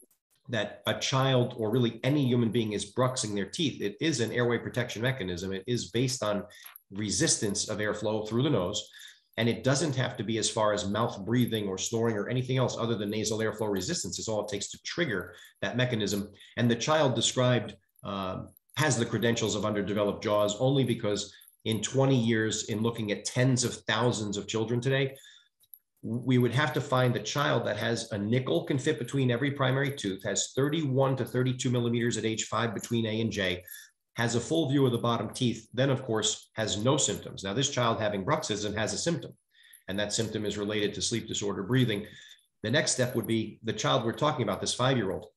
that a child or really any human being is bruxing their teeth, it is an airway protection mechanism. It is based on resistance of airflow through the nose. And it doesn't have to be as far as mouth breathing or snoring or anything else other than nasal airflow resistance is all it takes to trigger that mechanism. And the child described uh, has the credentials of underdeveloped jaws only because in 20 years, in looking at tens of thousands of children today, we would have to find the child that has a nickel can fit between every primary tooth, has 31 to 32 millimeters at age five between A and J, has a full view of the bottom teeth, then of course has no symptoms. Now this child having bruxism has a symptom, and that symptom is related to sleep disorder breathing. The next step would be the child we're talking about, this five-year-old.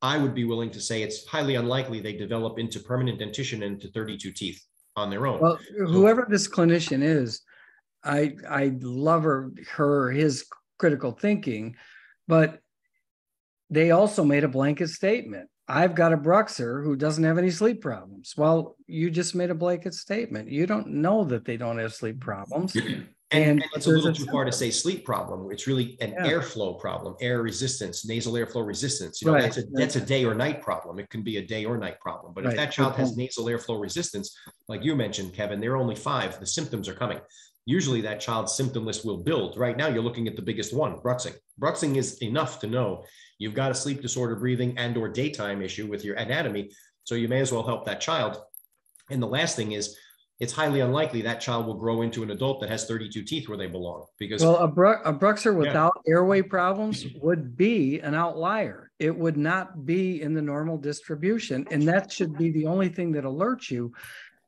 I would be willing to say it's highly unlikely they develop into permanent dentition and into 32 teeth on their own. Well, whoever this clinician is, I I love her her his critical thinking, but they also made a blanket statement. I've got a Bruxer who doesn't have any sleep problems. Well, you just made a blanket statement. You don't know that they don't have sleep problems. And, and, it's a little too far to say sleep problem. It's really an yeah. airflow problem, air resistance, nasal airflow resistance. You know, right. that's a that's a day or night problem. It can be a day or night problem. But right. if that child has nasal airflow resistance, like you mentioned, Kevin, they're only five. The symptoms are coming. Usually that child's symptom list will build. Right now, you're looking at the biggest one, bruxing. Bruxing is enough to know you've got a sleep disorder, breathing, and or daytime issue with your anatomy. So you may as well help that child. And the last thing is it's highly unlikely that child will grow into an adult that has 32 teeth where they belong because well a, Bru- a bruxer without yeah. airway problems would be an outlier it would not be in the normal distribution and that should be the only thing that alerts you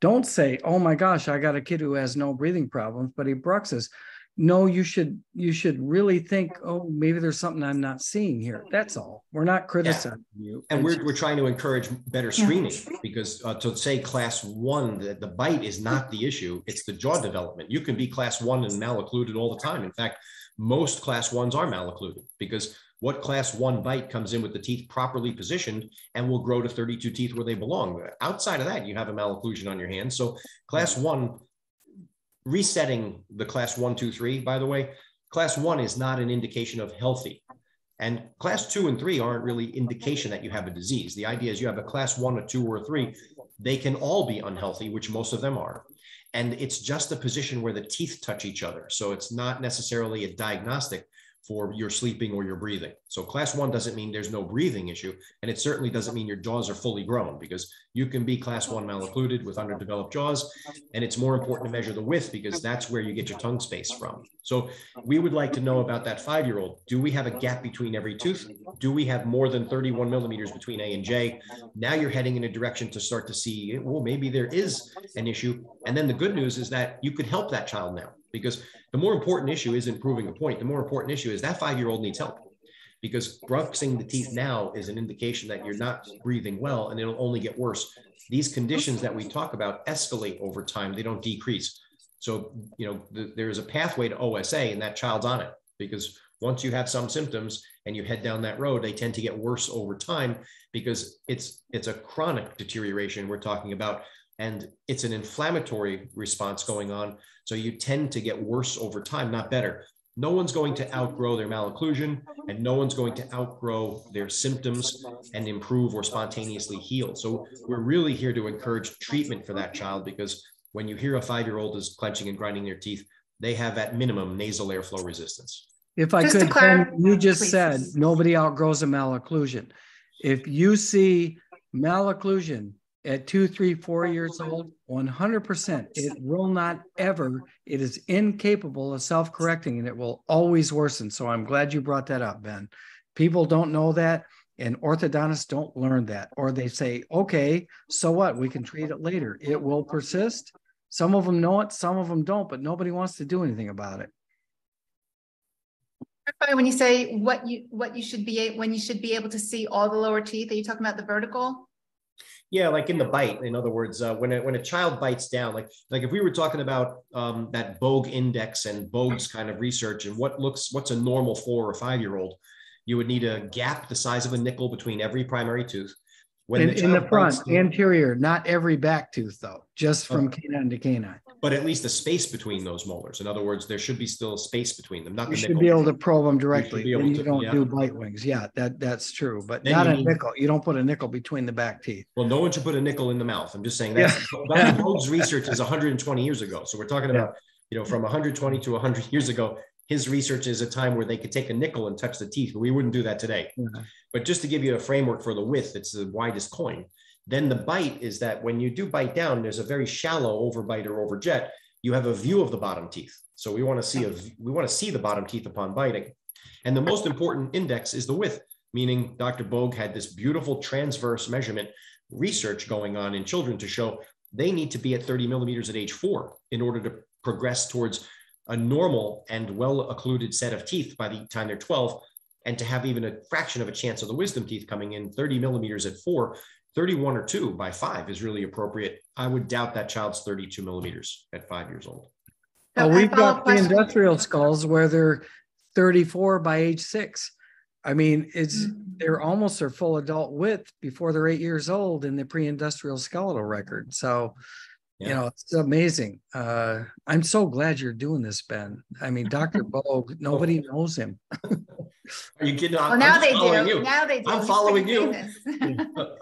don't say oh my gosh i got a kid who has no breathing problems but he bruxes no you should you should really think oh maybe there's something i'm not seeing here. That's all. We're not criticizing yeah. you. And we're, we're trying to encourage better screening yeah. because uh, to say class one the, the bite is not the issue it's the jaw development. You can be class one and maloccluded all the time. In fact most class ones are maloccluded because what class one bite comes in with the teeth properly positioned and will grow to 32 teeth where they belong outside of that you have a malocclusion on your hands so class mm-hmm. one resetting the class one, two, three, by the way, class one is not an indication of healthy. And class two and three aren't really indication that you have a disease. The idea is you have a class one, a two, or a three. They can all be unhealthy, which most of them are. And it's just a position where the teeth touch each other. So it's not necessarily a diagnostic. For your sleeping or your breathing. So class one doesn't mean there's no breathing issue. And it certainly doesn't mean your jaws are fully grown because you can be class one maloccluded with underdeveloped jaws. And it's more important to measure the width because that's where you get your tongue space from. So we would like to know about that five-year-old. Do we have a gap between every tooth? Do we have more than 31 millimeters between A and J? Now you're heading in a direction to start to see, well, maybe there is an issue. And then the good news is that you could help that child now because the more important issue isn't proving a point. The more important issue is that five-year-old needs help because bruxing the teeth now is an indication that you're not breathing well and it'll only get worse. These conditions that we talk about escalate over time, they don't decrease. So, you know, the, there's a pathway to OSA and that child's on it because once you have some symptoms and you head down that road, they tend to get worse over time because it's it's a chronic deterioration we're talking about and it's an inflammatory response going on. So you tend to get worse over time, not better. No one's going to outgrow their malocclusion, and no one's going to outgrow their symptoms and improve or spontaneously heal. So we're really here to encourage treatment for that child because when you hear a five-year-old is clenching and grinding their teeth, they have at minimum nasal airflow resistance. If I Just could, clarify- Ken, you just please. said nobody outgrows a malocclusion. If you see malocclusion at two, three, four years old, one hundred percent, it will not ever, it is incapable of self-correcting and it will always worsen. So I'm glad you brought that up, Ben. People don't know that and orthodontists don't learn that, or they say, okay, so what? We can treat it later. It will persist. Some of them know it, some of them don't, but nobody wants to do anything about it. When you say what you, what you should be, when you should be able to see all the lower teeth, are you talking about the vertical? Yeah, like in the bite. In other words, uh, when a, when a child bites down, like like if we were talking about um, that Bogue index and Bogue's kind of research and what looks what's a normal four or five year old, you would need a gap the size of a nickel between every primary tooth. When In, in the front, down- anterior, not every back tooth though, just from canine to canine. But at least a space between those molars. In other words, there should be still a space between them, not You the should be able to probe them directly. able Then to- you don't yeah. do bite wings. Yeah, that, that's true, but Then not a need- nickel. You don't put a nickel between the back teeth. Well, no one should put a nickel in the mouth. I'm just saying Yeah. that. Bogue's research is 120 years ago. So we're talking Yeah. about, you know, from 120 to 100 years ago. His research is a time where they could take a nickel and touch the teeth, but we wouldn't do that today. Yeah. But just to give you a framework for the width, it's the widest coin. Then the bite is that when you do bite down, there's a very shallow overbite or overjet. You have a view of the bottom teeth. So we want to see a we want to see the bottom teeth upon biting. And the most important index is the width, meaning Dr. Bogue had this beautiful transverse measurement research going on in children to show they need to be at 30 millimeters at age four in order to progress towards a normal and well occluded set of teeth by the time they're 12 and to have even a fraction of a chance of the wisdom teeth coming in 30 millimeters at four 31 or 2 by 5 is really appropriate i would doubt that child's 32 millimeters at 5 years old So Oh, we've got the industrial skulls where they're thirty-four by age six. I mean, it's, Mm-hmm. they're almost their full adult width before they're eight years old in the pre-industrial skeletal record. So, you know, it's amazing. Uh, I'm so glad you're doing this, Ben. I mean, Dr. Bogue, nobody knows him. are you kidding Well, I'm now they following do. you. Now they do. I'm following you.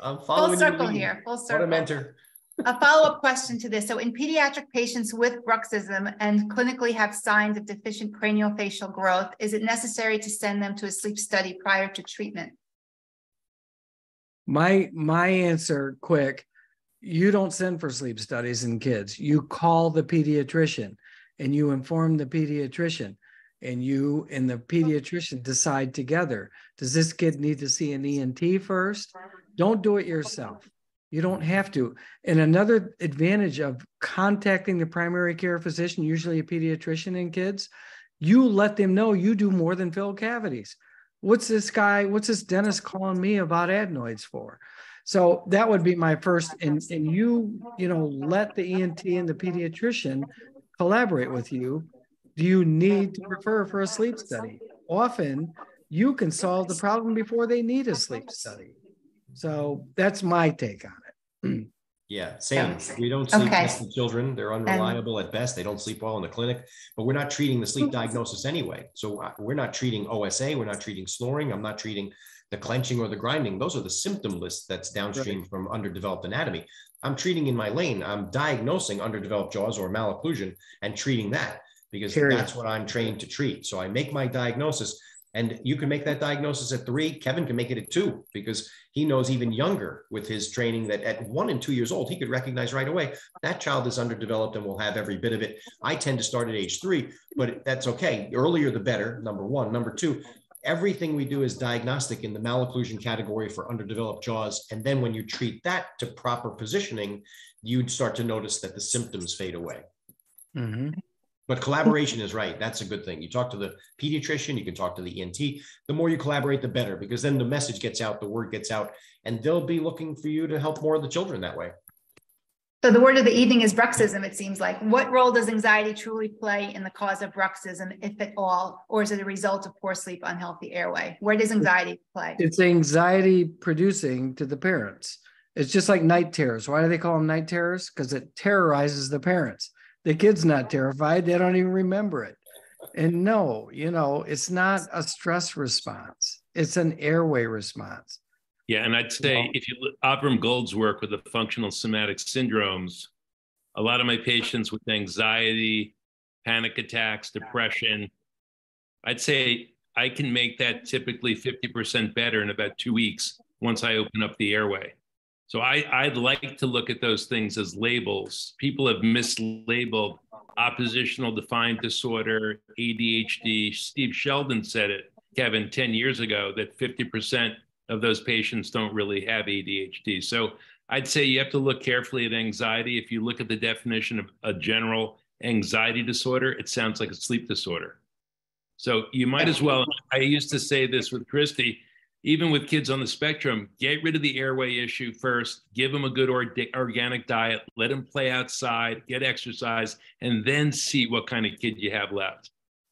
i'm Full following you circle lead. here, full circle what a mentor A follow-up question to this. So in pediatric patients with bruxism and clinically have signs of deficient craniofacial growth, is it necessary to send them to a sleep study prior to treatment? My, my answer, quick, you don't send for sleep studies in kids. You call the pediatrician and you inform the pediatrician. And you and the pediatrician decide together, does this kid need to see an ENT first? Don't do it yourself. You don't have to. And another advantage of contacting the primary care physician, usually a pediatrician in kids, you let them know you do more than fill cavities. What's this guy, what's this dentist calling me about adenoids for? So that would be my first, and, and you, you know, let the ENT and the pediatrician collaborate with you. Do you need to refer for a sleep study? Often you can solve the problem before they need a sleep study. So that's my take on it. Yeah, same. We don't sleep Okay. the children. They're unreliable at best. They don't sleep well in the clinic, but we're not treating the sleep diagnosis anyway. So uh, we're not treating OSA. We're not treating snoring. I'm not treating the clenching or the grinding. Those are the symptom lists that's downstream from underdeveloped anatomy. I'm treating in my lane. I'm diagnosing underdeveloped jaws or malocclusion and treating that because Period. that's what I'm trained to treat. So I make my diagnosis. And you can make that diagnosis at three. Kevin can make it at two because he knows even younger with his training that at one and two years old, he could recognize right away that child is underdeveloped and will have every bit of it. I tend to start at age three, but that's okay. Earlier, the better, number one. Number two, everything we do is diagnostic in the malocclusion category for underdeveloped jaws. And then when you treat that to proper positioning, you'd start to notice that the symptoms fade away. Mm-hmm. But collaboration is right. That's a good thing. You talk to the pediatrician, you can talk to the ENT. The more you collaborate, the better, because then the message gets out, the word gets out, and they'll be looking for you to help more of the children that way. So the word of the evening is bruxism, it seems like. What role does anxiety truly play in the cause of bruxism, if at all, or is it a result of poor sleep, unhealthy airway? Where does anxiety play? It's anxiety producing to the parents. It's just like night terrors. Why do they call them night terrors? Because it terrorizes the parents. The kid's not terrified, they don't even remember it. And no, you know, it's not a stress response, it's an airway response. Yeah, and I'd say if you look Avram Gold's work with the functional somatic syndromes, a lot of my patients with anxiety, panic attacks, depression, I'd say I can make that typically 50% better in about two weeks once I open up the airway. So I, I'd like to look at those things as labels. People have mislabeled oppositional defiant disorder, ADHD. Steve Sheldon said it, Kevin, 10 years ago, that 50% of those patients don't really have ADHD. So I'd say you have to look carefully at anxiety. If you look at the definition of a general anxiety disorder, it sounds like a sleep disorder. So you might as well, I used to say this with Christy, even with kids on the spectrum, get rid of the airway issue first, give them a good or- organic diet, let them play outside, get exercise, and then see what kind of kid you have left.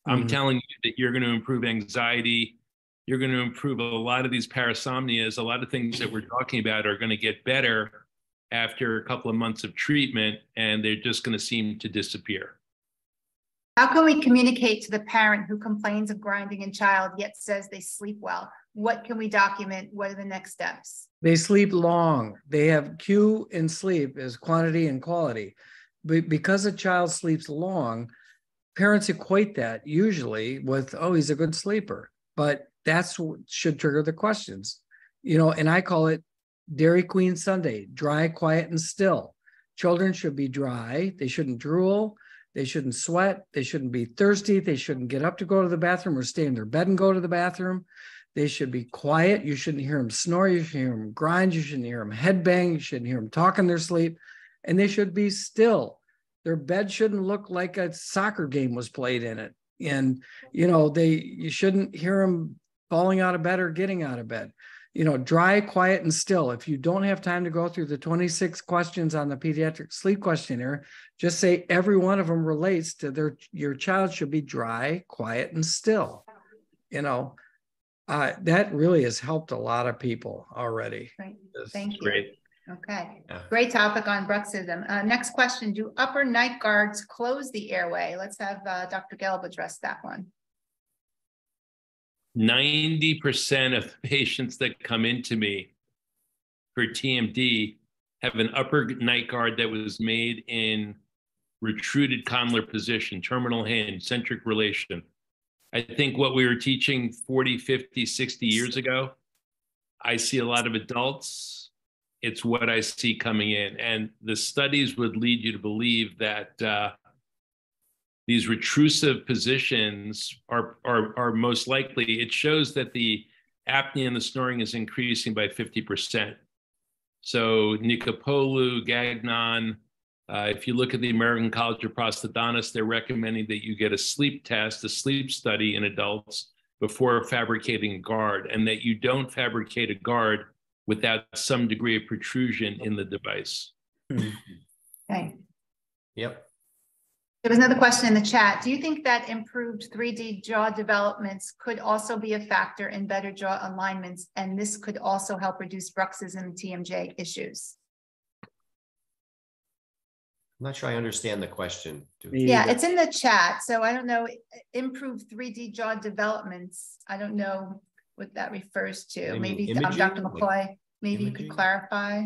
Mm-hmm. I'm telling you that you're going to improve anxiety, you're going to improve a lot of these parasomnias. A lot of things that we're talking about are going to get better after a couple of months of treatment, and they're just going to seem to disappear. How can we communicate to the parent who complains of grinding in child yet says they sleep well? What can we document? What are the next steps? They sleep long. They have Q in sleep is quantity and quality. But because a child sleeps long, parents equate that usually with, oh, he's a good sleeper. But that's what should trigger the questions. You know, and I call it Dairy Queen sundae, dry, quiet, and still. Children should be dry. They shouldn't drool. They shouldn't sweat. They shouldn't be thirsty. They shouldn't get up to go to the bathroom or stay in their bed and go to the bathroom. They should be quiet. You shouldn't hear them snore. You should hear them grind. You shouldn't hear them headbang. You shouldn't hear them talk in their sleep. And they should be still. Their bed shouldn't look like a soccer game was played in it. And, you know, they, you shouldn't hear them falling out of bed or getting out of bed. You know, dry, quiet, and still. If you don't have time to go through the 26 questions on the pediatric sleep questionnaire, just say every one of them relates to their your child should be dry, quiet, and still. You know, uh, that really has helped a lot of people already. Great. Thank you. Great. Okay, yeah. great topic on bruxism. Uh, next question, do upper night guards close the airway? Let's have uh, Dr. Gelb address that one. 90% of patients that come into me for TMD have an upper night guard that was made in retruded condylar position, terminal hinge, centric relation. I think what we were teaching 40, 50, 60 years ago, I see a lot of adults. It's what I see coming in. And the studies would lead you to believe that uh, these retrusive positions are, are, are most likely, it shows that the apnea and the snoring is increasing by 50%. So Nicopoulou, Gagnon, uh, if you look at the American College of Prosthodontists, they're recommending that you get a sleep test, a sleep study in adults before fabricating a guard, and that you don't fabricate a guard without some degree of protrusion in the device. Okay. Yep. There was another question in the chat. Do you think that improved 3D jaw developments could also be a factor in better jaw alignments, and this could also help reduce bruxism and TMJ issues? I'm not sure I understand the question. Yeah, it's in the chat. So I don't know, improved 3D jaw developments. I don't know what that refers to. Maybe um, Dr. McCoy, like maybe imaging? you could clarify.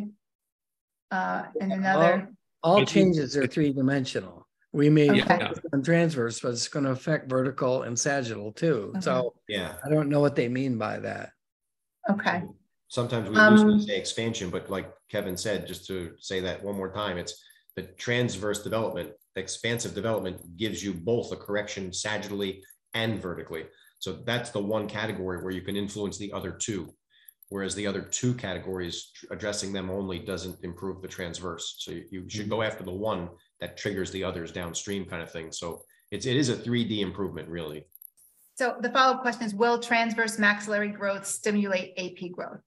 Uh, and another. All, all changes are three dimensional. We may Okay. focus on transverse, but it's going to affect vertical and sagittal too. So Yeah. I don't know what they mean by that. Okay, Sometimes we Um, loosely say expansion, but like Kevin said, just to say that one more time, it's the transverse development, expansive development gives you both a correction sagittally and vertically. So that's the one category where you can influence the other two. Whereas the other two categories, addressing them only doesn't improve the transverse. So you- you should go after the one that triggers the others downstream kind of thing. So it's, it is a 3D improvement, really. so the follow-up question is, will transverse maxillary growth stimulate AP growth?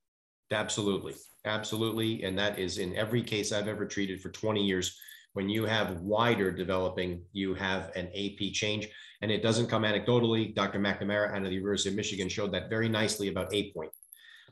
Absolutely, absolutely. And that is in every case I've ever treated for 20 years. When you have wider developing, you have an AP change. And it doesn't come anecdotally. Dr. McNamara out of the University of Michigan showed that very nicely about A point.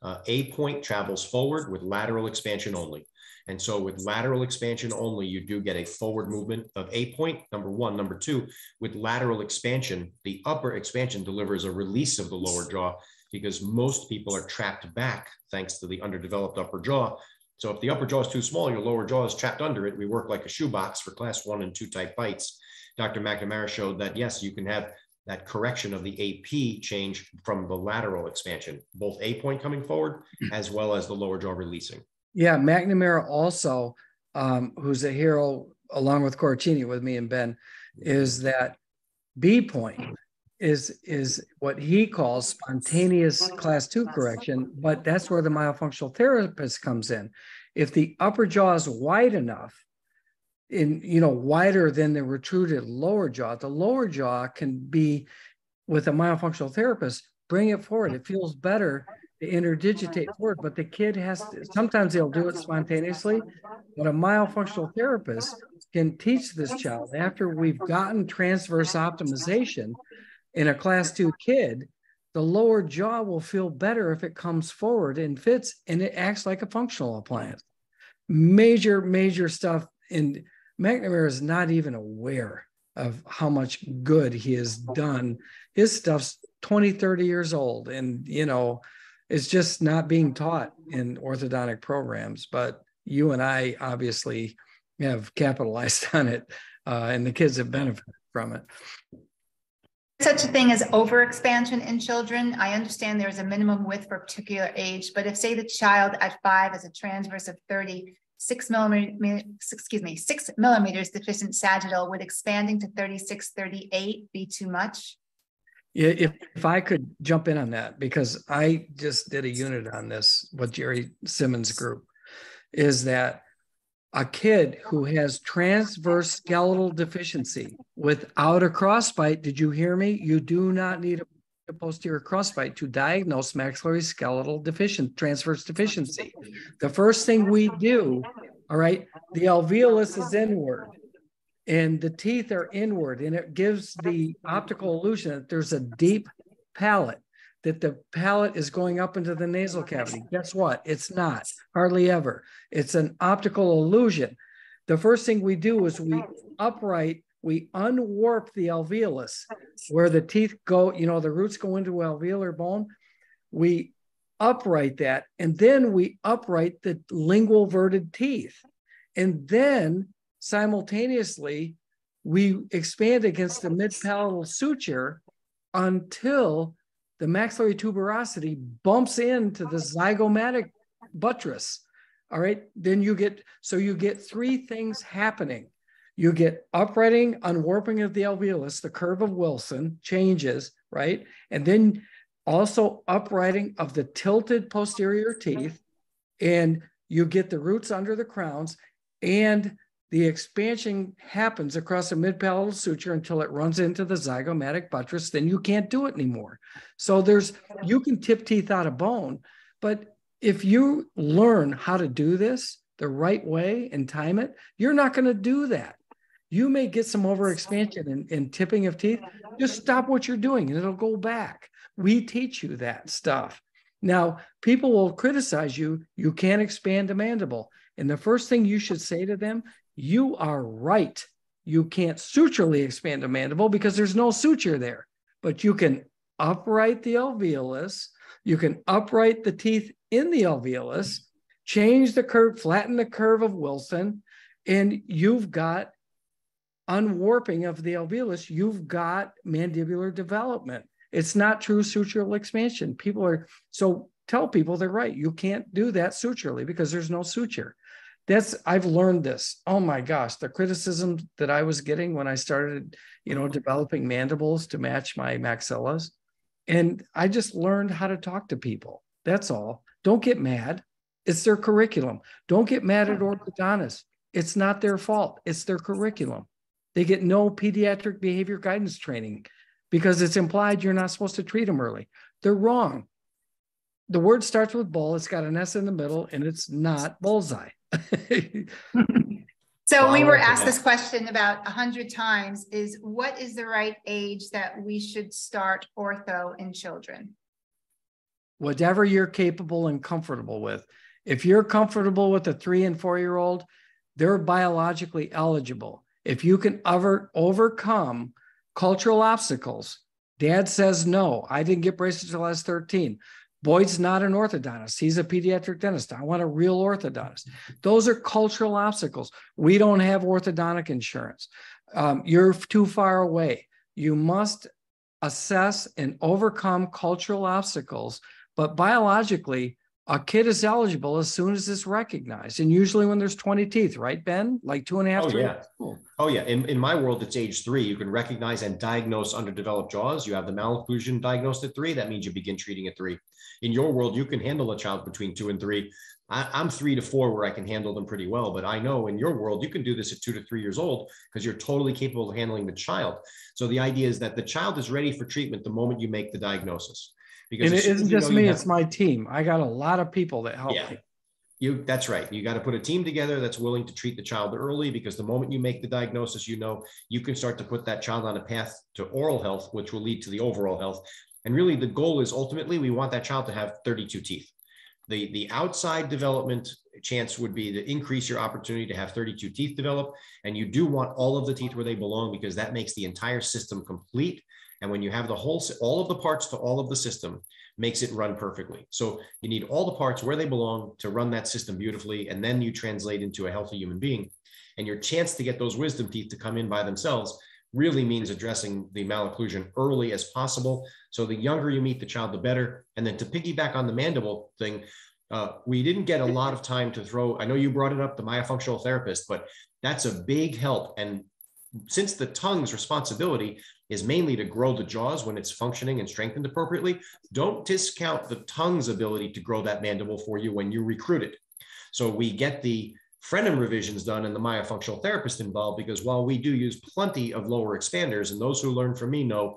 Uh, A point travels forward with lateral expansion only. And so with lateral expansion only, you do get a forward movement of A point, number one. Number two, with lateral expansion, the upper expansion delivers a release of the lower jaw because most people are trapped back thanks to the underdeveloped upper jaw. So if the upper jaw is too small, your lower jaw is trapped under it. We work like a shoebox for class one and two type bites. Dr. McNamara showed that yes, you can have that correction of the AP change from the lateral expansion, both A point coming forward hmm. as well as the lower jaw releasing. Yeah, McNamara also, um, who's a hero along with Corruccini with me and Ben, is that B point is is what he calls spontaneous class two correction, but that's where the myofunctional therapist comes in. If the upper jaw is wide enough, in you know wider than the retruded lower jaw, the lower jaw can be with a myofunctional therapist bring it forward. It feels better to interdigitate forward, but the kid has to, sometimes they'll do it spontaneously, but a myofunctional therapist can teach this child after we've gotten transverse optimization in a class two kid, the lower jaw will feel better if it comes forward and fits and it acts like a functional appliance. Major, major stuff. And McNamara is not even aware of how much good he has done. His stuff's 20, 30 years old. And, you know, it's just not being taught in orthodontic programs. But you and I obviously have capitalized on it, uh, and the kids have benefited from it. Such a thing as overexpansion in children. I understand there's a minimum width for a particular age, but if say the child at five has a transverse of 36 millimeter, excuse me, six millimeters deficient sagittal, would expanding to 36, 38 be too much? If, if I could jump in on that, because I just did a unit on this with Jerry Simmons' group, is that a kid who has transverse skeletal deficiency without a crossbite, did you hear me? You do not need a posterior crossbite to diagnose maxillary skeletal deficient transverse deficiency. The first thing we do, all right, the alveolus is inward and the teeth are inward and it gives the optical illusion that there's a deep palate that the palate is going up into the nasal cavity. Guess what? It's not hardly ever. It's an optical illusion. The first thing we do is we upright we unwarp the alveolus where the teeth go you know the roots go into alveolar bone. We upright that and then we upright the lingual verted teeth. And then simultaneously, we expand against the mid-palatal suture until the maxillary tuberosity bumps into the zygomatic buttress. All right, then you get, so you get three things happening. You get uprighting, unwarping of the alveolus, the curve of Wilson changes, right? And then also uprighting of the tilted posterior teeth, and you get the roots under the crowns, and the expansion happens across the mid-palatal suture until it runs into the zygomatic buttress, then you can't do it anymore. So there's, you can tip teeth out of bone, but if you learn how to do this the right way and time it, you're not going to do that. You may get some overexpansion and, and tipping of teeth. Just stop what you're doing and it'll go back. We teach you that stuff. Now, people will criticize you. You can't expand a mandible. And the first thing you should say to them you are right. You can't suturally expand a mandible because there's no suture there, but you can upright the alveolus. You can upright the teeth in the alveolus, change the curve, flatten the curve of Wilson, and you've got unwarping of the alveolus, you've got mandibular development. It's not true sutural expansion. People are so tell people they're right. You can't do that suturally because there's no suture. That's I've learned this. Oh my gosh, the criticism that I was getting when I started, you know, developing mandibles to match my maxillas. And I just learned how to talk to people. That's all. Don't get mad. It's their curriculum. Don't get mad at orthodontists. It's not their fault. It's their curriculum. They get no pediatric behavior guidance training because it's implied you're not supposed to treat them early. They're wrong. The word starts with bull, it's got an S in the middle, and it's not bullseye. So we were asked this question about a hundred times is what is the right age that we should start ortho in children? Whatever you're capable and comfortable with. If you're comfortable with a three and four year old, they're biologically eligible. If you can ever overcome cultural obstacles, dad says no, I didn't get braces until I was 13. Boyd's not an orthodontist. He's a pediatric dentist. I want a real orthodontist. Those are cultural obstacles. We don't have orthodontic insurance. Um, you're too far away. You must assess and overcome cultural obstacles. But biologically, a kid is eligible as soon as it's recognized. And usually when there's 20 teeth, right, Ben? Like two and a half. Oh, yeah. Oh, yeah. In, in my world, it's age three. You can recognize and diagnose underdeveloped jaws. You have the malocclusion diagnosed at three. That means you begin treating at three. In your world, you can handle a child between two and three. I, I'm three to four where I can handle them pretty well. But I know in your world, you can do this at two to three years old because you're totally capable of handling the child. So the idea is that the child is ready for treatment the moment you make the diagnosis. Because and it isn't just me, have, it's my team. I got a lot of people that help yeah. me. You, that's right. You got to put a team together that's willing to treat the child early because the moment you make the diagnosis, you know you can start to put that child on a path to oral health, which will lead to the overall health. And really, the goal is ultimately we want that child to have 32 teeth. The, the outside development chance would be to increase your opportunity to have 32 teeth develop. And you do want all of the teeth where they belong because that makes the entire system complete and when you have the whole, all of the parts to all of the system makes it run perfectly. So you need all the parts where they belong to run that system beautifully. And then you translate into a healthy human being. And your chance to get those wisdom teeth to come in by themselves really means addressing the malocclusion early as possible. So the younger you meet the child, the better. And then to piggyback on the mandible thing, uh, we didn't get a lot of time to throw. I know you brought it up, the myofunctional therapist, but that's a big help. And since the tongue's responsibility is mainly to grow the jaws when it's functioning and strengthened appropriately, don't discount the tongue's ability to grow that mandible for you when you recruit it. So we get the frenum revisions done and the myofunctional therapist involved because while we do use plenty of lower expanders, and those who learn from me know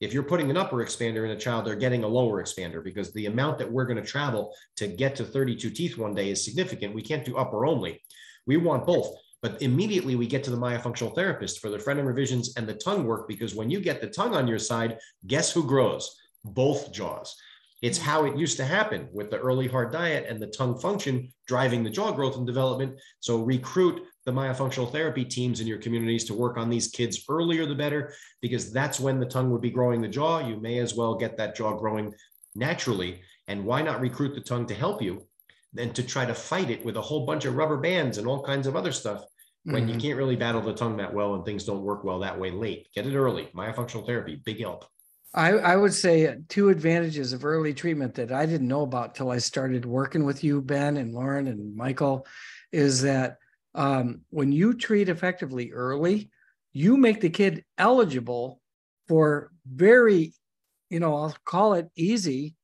if you're putting an upper expander in a child, they're getting a lower expander because the amount that we're going to travel to get to 32 teeth one day is significant. We can't do upper only. We want both. But immediately we get to the myofunctional therapist for the frenum revisions and the tongue work because when you get the tongue on your side, guess who grows? Both jaws. It's how it used to happen with the early hard diet and the tongue function driving the jaw growth and development. So recruit the myofunctional therapy teams in your communities to work on these kids earlier the better because that's when the tongue would be growing the jaw. You may as well get that jaw growing naturally. And why not recruit the tongue to help you than to try to fight it with a whole bunch of rubber bands and all kinds of other stuff when mm-hmm. you can't really battle the tongue that well and things don't work well that way late. Get it early. Myofunctional therapy, big help. I, I would say two advantages of early treatment that I didn't know about till I started working with you, Ben and Lauren and Michael, is that um, when you treat effectively early, you make the kid eligible for very, you know, I'll call it easy,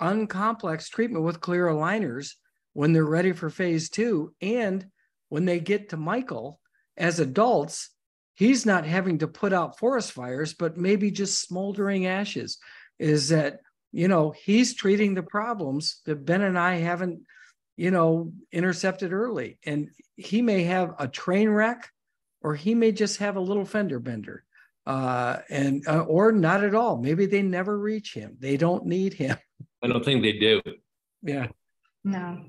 uncomplex treatment with clear aligners when they're ready for phase two. And when they get to Michael as adults, he's not having to put out forest fires, but maybe just smoldering ashes. Is that, you know, he's treating the problems that Ben and I haven't, you know, intercepted early. And he may have a train wreck or he may just have a little fender bender. Uh, and uh, or not at all. Maybe they never reach him. They don't need him. I don't think they do. Yeah. No.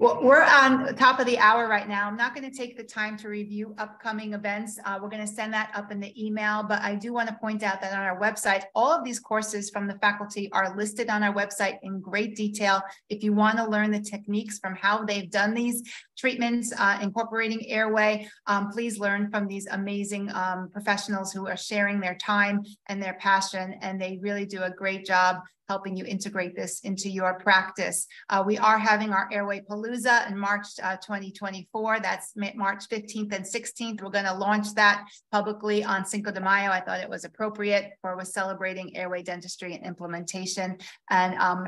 Well, we're on top of the hour right now. I'm not going to take the time to review upcoming events. Uh, we're going to send that up in the email, but I do want to point out that on our website, all of these courses from the faculty are listed on our website in great detail. If you want to learn the techniques from how they've done these treatments, uh, incorporating airway, um, please learn from these amazing um, professionals who are sharing their time and their passion, and they really do a great job helping you integrate this into your practice. Uh, we are having our Airway Palooza in March uh, 2024. That's March 15th and 16th. We're going to launch that publicly on Cinco de Mayo. I thought it was appropriate for we're celebrating airway dentistry and implementation. And um,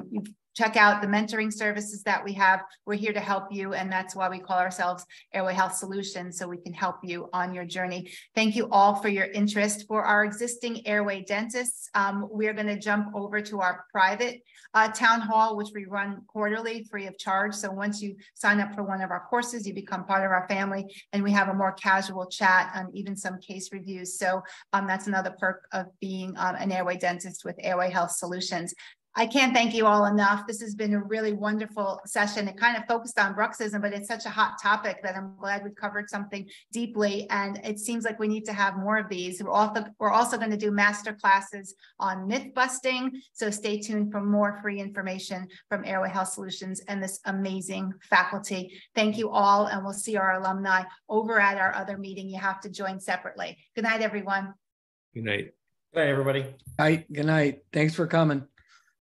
check out the mentoring services that we have. We're here to help you, and that's why we call ourselves Airway Health Solutions, so we can help you on your journey. Thank you all for your interest. For our existing airway dentists, um, we're going to jump over to our private uh, town hall, which we run quarterly free of charge. So once you sign up for one of our courses, you become part of our family, and we have a more casual chat and even some case reviews. So um, that's another perk of being um, an airway dentist with Airway Health Solutions. I can't thank you all enough. This has been a really wonderful session. It kind of focused on bruxism, but it's such a hot topic that I'm glad we've covered something deeply. And it seems like we need to have more of these. We're also, we're also going to do master classes on myth busting. So stay tuned for more free information from Airway Health Solutions and this amazing faculty. Thank you all. And we'll see our alumni over at our other meeting. You have to join separately. Good night, everyone. Good night. Good night, everybody. All right. Good night. Thanks for coming.